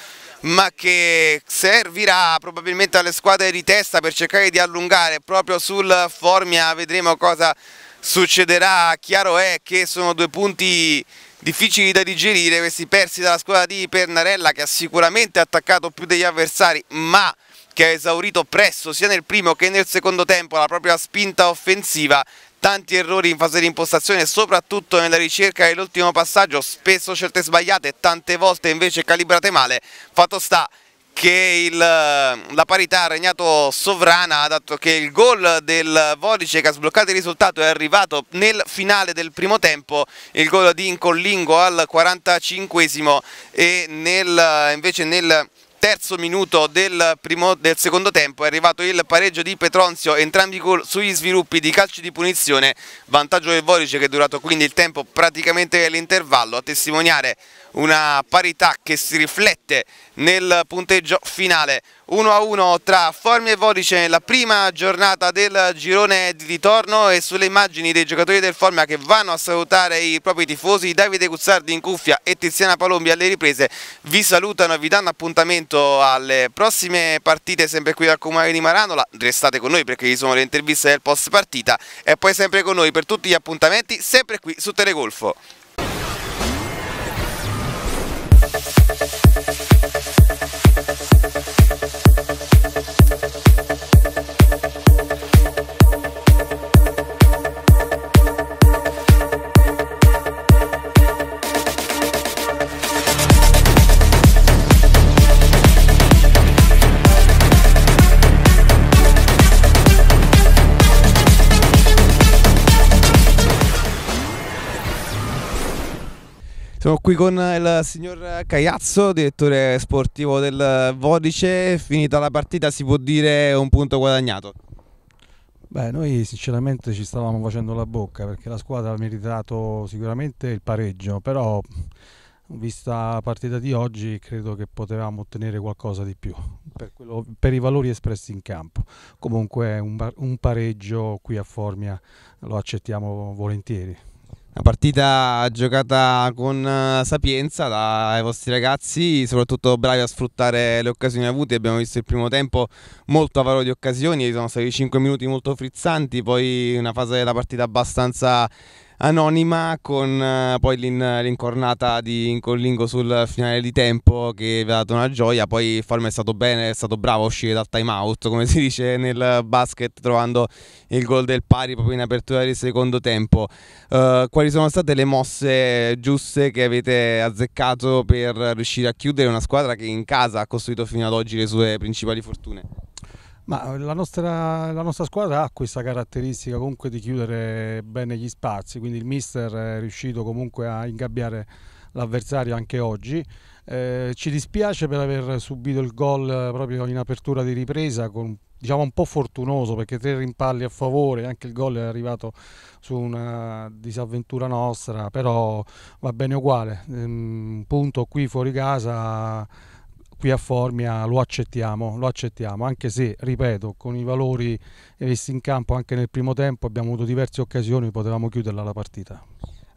ma che servirà probabilmente alle squadre di testa per cercare di allungare proprio sul Formia, vedremo cosa succederà, chiaro è che sono due punti difficili da digerire, questi persi dalla squadra di Pernarella che ha sicuramente attaccato più degli avversari ma che ha esaurito presto sia nel primo che nel secondo tempo la propria spinta offensiva tanti errori in fase di impostazione soprattutto nella ricerca dell'ultimo passaggio spesso scelte sbagliate tante volte invece calibrate male. Fatto sta che il, la parità ha regnato sovrana dato che il gol del Vodice che ha sbloccato il risultato è arrivato nel finale del primo tempo il gol di Incollingo al 45esimo e nel, invece nel terzo minuto del, primo, del, secondo tempo è arrivato il pareggio di Petronzio, entrambi gol sugli sviluppi di calci di punizione, vantaggio del Vorice che è durato quindi il tempo praticamente all'intervallo a testimoniare una parità che si riflette nel punteggio finale 1 a 1 tra Formia e Vodice nella prima giornata del girone di ritorno e sulle immagini dei giocatori del Formia che vanno a salutare i propri tifosi Davide Guzzardi in cuffia e Tiziana Palombi alle riprese vi salutano e vi danno appuntamento alle prossime partite sempre qui dal Comune di Maranola. Restate con noi perché ci sono le interviste del post partita e poi sempre con noi per tutti gli appuntamenti sempre qui su Telegolfo Siamo qui con il signor Cagliazzo, direttore sportivo del Vodice. Finita la partita si può dire un punto guadagnato? Beh, noi sinceramente ci stavamo facendo la bocca perché la squadra ha meritato sicuramente il pareggio, però vista la partita di oggi credo che potevamo ottenere qualcosa di più per, quello, per i valori espressi in campo. Comunque un, un pareggio qui a Formia lo accettiamo volentieri. Una partita giocata con eh, sapienza dai vostri ragazzi, soprattutto bravi a sfruttare le occasioni avute. Abbiamo visto il primo tempo molto avaro di occasioni, sono stati 5 minuti molto frizzanti, poi una fase della partita abbastanza anonima con eh, poi l'in, l'incornata di Incollingo sul finale di tempo che vi ha dato una gioia, poi Forma è stato bene, è stato bravo a uscire dal time out come si dice nel basket trovando il gol del pari proprio in apertura del secondo tempo. Uh, quali sono state le mosse giuste che avete azzeccato per riuscire a chiudere una squadra che in casa ha costruito fino ad oggi le sue principali fortune? Ma la nostra, la nostra, squadra ha questa caratteristica comunque di chiudere bene gli spazi, quindi il mister è riuscito comunque a ingabbiare l'avversario anche oggi. Eh, ci dispiace per aver subito il gol proprio in apertura di ripresa, con, diciamo un po' fortunoso perché tre rimpalli a favore, anche il gol è arrivato su una disavventura nostra, però va bene uguale, un punto qui fuori casa qui a Formia lo accettiamo, lo accettiamo, anche se, ripeto, con i valori messi in campo anche nel primo tempo abbiamo avuto diverse occasioni, potevamo chiuderla la partita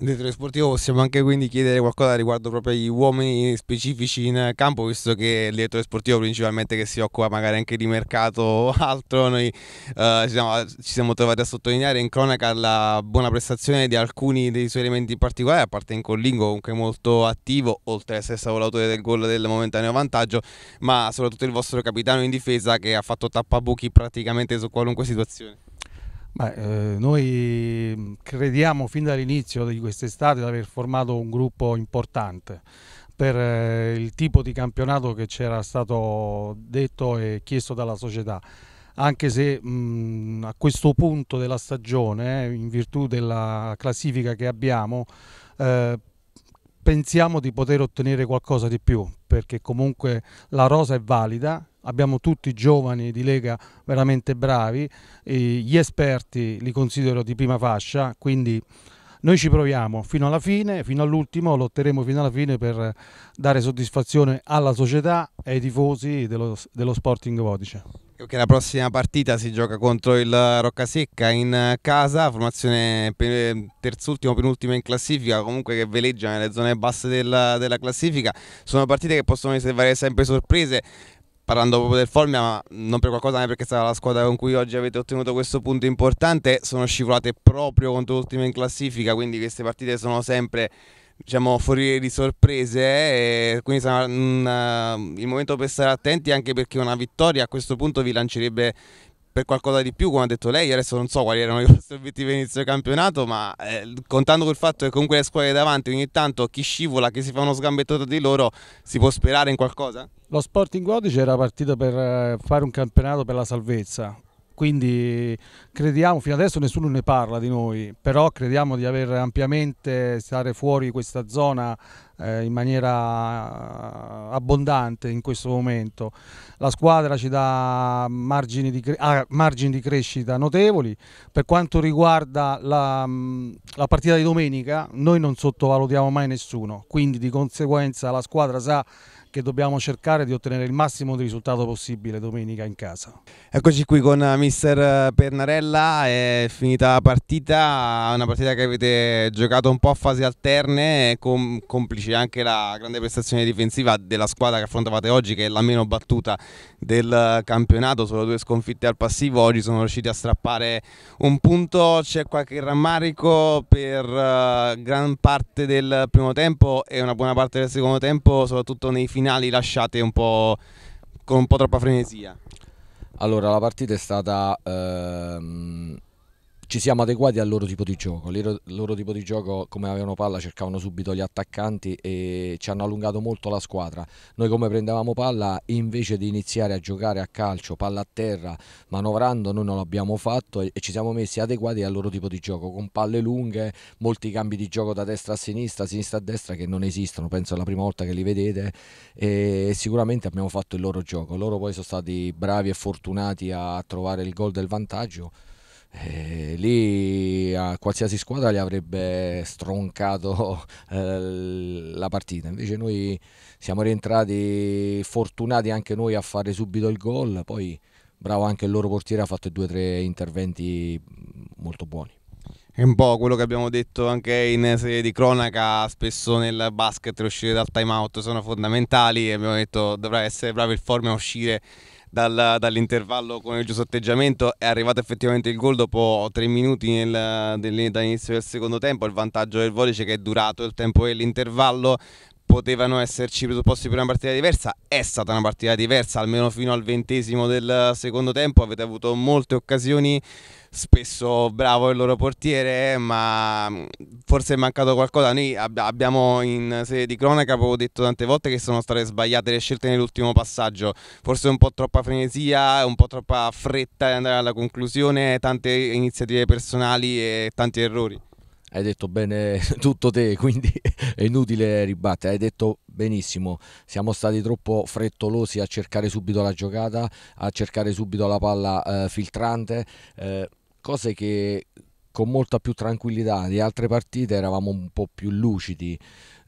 direttore sportivo possiamo anche quindi chiedere qualcosa riguardo proprio agli uomini specifici in campo visto che il direttore sportivo principalmente che si occupa magari anche di mercato o altro noi eh, ci, siamo, ci, siamo, trovati a sottolineare in cronaca la buona prestazione di alcuni dei suoi elementi in particolare a parte in Collingo comunque molto attivo oltre ad essere stato l'autore del gol del momentaneo vantaggio ma soprattutto il vostro capitano in difesa che ha fatto tappabuchi praticamente su qualunque situazione Beh, eh, noi crediamo fin dall'inizio di quest'estate di aver formato un gruppo importante per eh, il tipo di campionato che c'era stato detto e chiesto dalla società. Anche se mh, a questo punto della stagione, in virtù della classifica che abbiamo, eh, pensiamo di poter ottenere qualcosa di più, perché comunque la rosa è valida, abbiamo tutti giovani di Lega veramente bravi, gli esperti li considero di prima fascia, quindi noi ci proviamo fino alla fine, fino all'ultimo, lotteremo fino alla fine per dare soddisfazione alla società e ai tifosi dello, dello Sporting Vodice. Che la prossima partita si gioca contro il Roccasecca in casa, formazione terzultimo, penultima in classifica, comunque che veleggia nelle zone basse della, della classifica. Sono partite che possono riservare sempre sorprese parlando proprio del Formia, ma non per qualcosa, ma perché stata la squadra con cui oggi avete ottenuto questo punto importante, sono scivolate proprio contro l'ultima in classifica, quindi queste partite sono sempre diciamo fuori di sorprese eh, e quindi sarà un, uh, il momento per stare attenti anche perché una vittoria a questo punto vi lancerebbe per qualcosa di più, come ha detto lei. Adesso non so quali erano i [LAUGHS] vostri obiettivi all'inizio del campionato, ma eh, contando col fatto che comunque le squadre davanti ogni tanto chi scivola, chi si fa uno sgambetto tra di loro, si può sperare in qualcosa? Lo Sporting Godice era partito per eh, fare un campionato per la salvezza. Quindi crediamo, fino adesso nessuno ne parla di noi, però crediamo di aver ampiamente stare fuori questa zona eh, in maniera abbondante in questo momento. La squadra ci dà margini di, ah, margini di crescita notevoli, per quanto riguarda la, la partita di domenica noi non sottovalutiamo mai nessuno, quindi di conseguenza la squadra sa che dobbiamo cercare di ottenere il massimo di risultato possibile domenica in casa. Eccoci qui con mister Pernarella, è finita la partita, una partita che avete giocato un po' a fasi alterne, com complice anche la grande prestazione difensiva della squadra che affrontavate oggi che è la meno battuta del campionato, solo due sconfitte al passivo, oggi sono riusciti a strappare un punto, c'è qualche rammarico per uh, gran parte del primo tempo e una buona parte del secondo tempo, soprattutto nei finali finali lasciate un po' con un po' troppa frenesia? Allora, la partita è stata ehm, ci siamo adeguati al loro tipo di gioco. Il loro tipo di gioco, come avevano palla, cercavano subito gli attaccanti e ci hanno allungato molto la squadra. Noi come prendevamo palla, invece di iniziare a giocare a calcio, palla a terra, manovrando, noi non l'abbiamo fatto e, ci siamo messi adeguati al loro tipo di gioco, con palle lunghe, molti cambi di gioco da destra a sinistra, sinistra a destra che non esistono, penso è la prima volta che li vedete e sicuramente abbiamo fatto il loro gioco. Loro poi sono stati bravi e fortunati a trovare il gol del vantaggio eh, lì a qualsiasi squadra gli avrebbe stroncato [LAUGHS] eh, la partita. Invece noi siamo rientrati fortunati anche noi a fare subito il gol, poi bravo anche il loro portiere ha fatto due o tre interventi molto buoni. È un po' quello che abbiamo detto anche in serie di cronaca, spesso nel basket le uscite dal time out sono fondamentali e abbiamo detto dovrà essere bravo il forme a uscire dal, dall'intervallo con il giusto atteggiamento, è arrivato effettivamente il gol dopo tre minuti nel, dall'inizio del secondo tempo, il vantaggio del Volice che è durato il tempo dell'intervallo, potevano esserci presupposti per una partita diversa, è stata una partita diversa almeno fino al ventesimo del secondo tempo, avete avuto molte occasioni, spesso bravo il loro portiere, ma forse è mancato qualcosa, noi abbiamo in serie di cronaca proprio detto tante volte che sono state sbagliate le scelte nell'ultimo passaggio, forse un po' troppa frenesia, un po' troppa fretta di andare alla conclusione, tante iniziative personali e tanti errori hai detto bene [LAUGHS] tutto te, quindi [LAUGHS] è inutile ribattere, hai detto benissimo, siamo stati troppo frettolosi a cercare subito la giocata, a cercare subito la palla eh, filtrante, eh, cose che con molta più tranquillità. Di altre partite eravamo un po' più lucidi.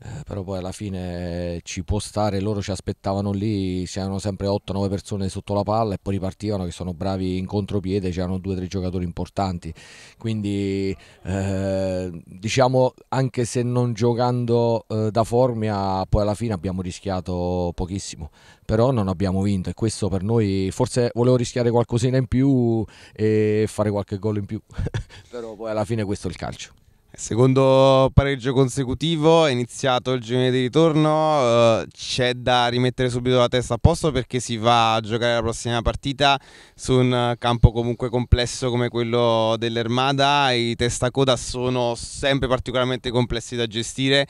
Eh, però poi alla fine ci può stare, loro ci aspettavano lì, c'erano sempre 8-9 persone sotto la palla e poi ripartivano che sono bravi in contropiede, c'erano due o tre giocatori importanti, quindi eh, diciamo anche se non giocando eh, da Formia poi alla fine abbiamo rischiato pochissimo, però non abbiamo vinto e questo per noi forse volevo rischiare qualcosina in più e fare qualche gol in più, [LAUGHS] però poi alla fine questo è il calcio. Secondo pareggio consecutivo, è iniziato il girone di ritorno, uh, c'è da rimettere subito la testa a posto perché si va a giocare la prossima partita su un campo comunque complesso come quello dell'Ermada, i testacoda sono sempre particolarmente complessi da gestire.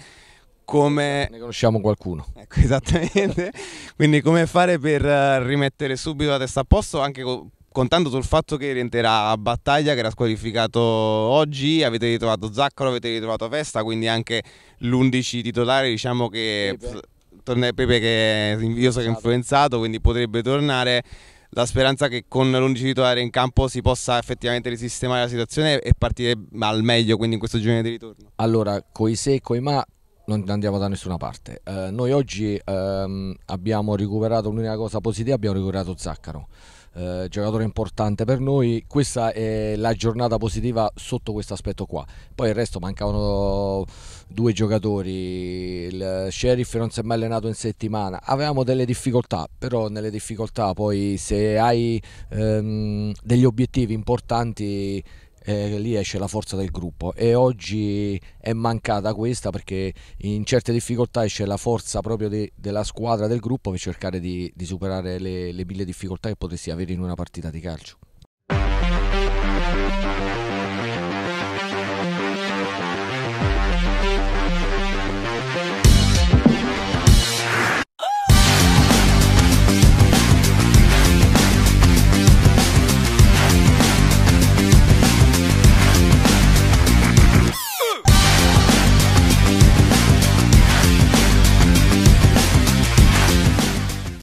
Come... Ne conosciamo qualcuno. Ecco, esattamente. [LAUGHS] Quindi come fare per eh, rimettere subito la testa a posto anche con contando sul fatto che rientrerà a battaglia che era squalificato oggi, avete ritrovato Zaccaro, avete ritrovato Festa, quindi anche l'11 titolare diciamo che Pepe, Pepe che io so che è influenzato, quindi potrebbe tornare. La speranza che con l'11 titolare in campo si possa effettivamente risistemare la situazione e partire al meglio quindi in questo girone di ritorno. Allora, coi se e coi ma non andiamo da nessuna parte. Eh, noi oggi ehm, abbiamo recuperato l'unica cosa positiva, abbiamo recuperato Zaccaro eh, giocatore importante per noi. Questa è la giornata positiva sotto questo aspetto qua. Poi il resto mancavano due giocatori, il sheriff non si è mai allenato in settimana, avevamo delle difficoltà, però nelle difficoltà poi se hai ehm, degli obiettivi importanti eh, lì esce la forza del gruppo e oggi è mancata questa perché in certe difficoltà esce la forza proprio de, della squadra del gruppo per cercare di, di superare le, le mille difficoltà che potessi avere in una partita di calcio.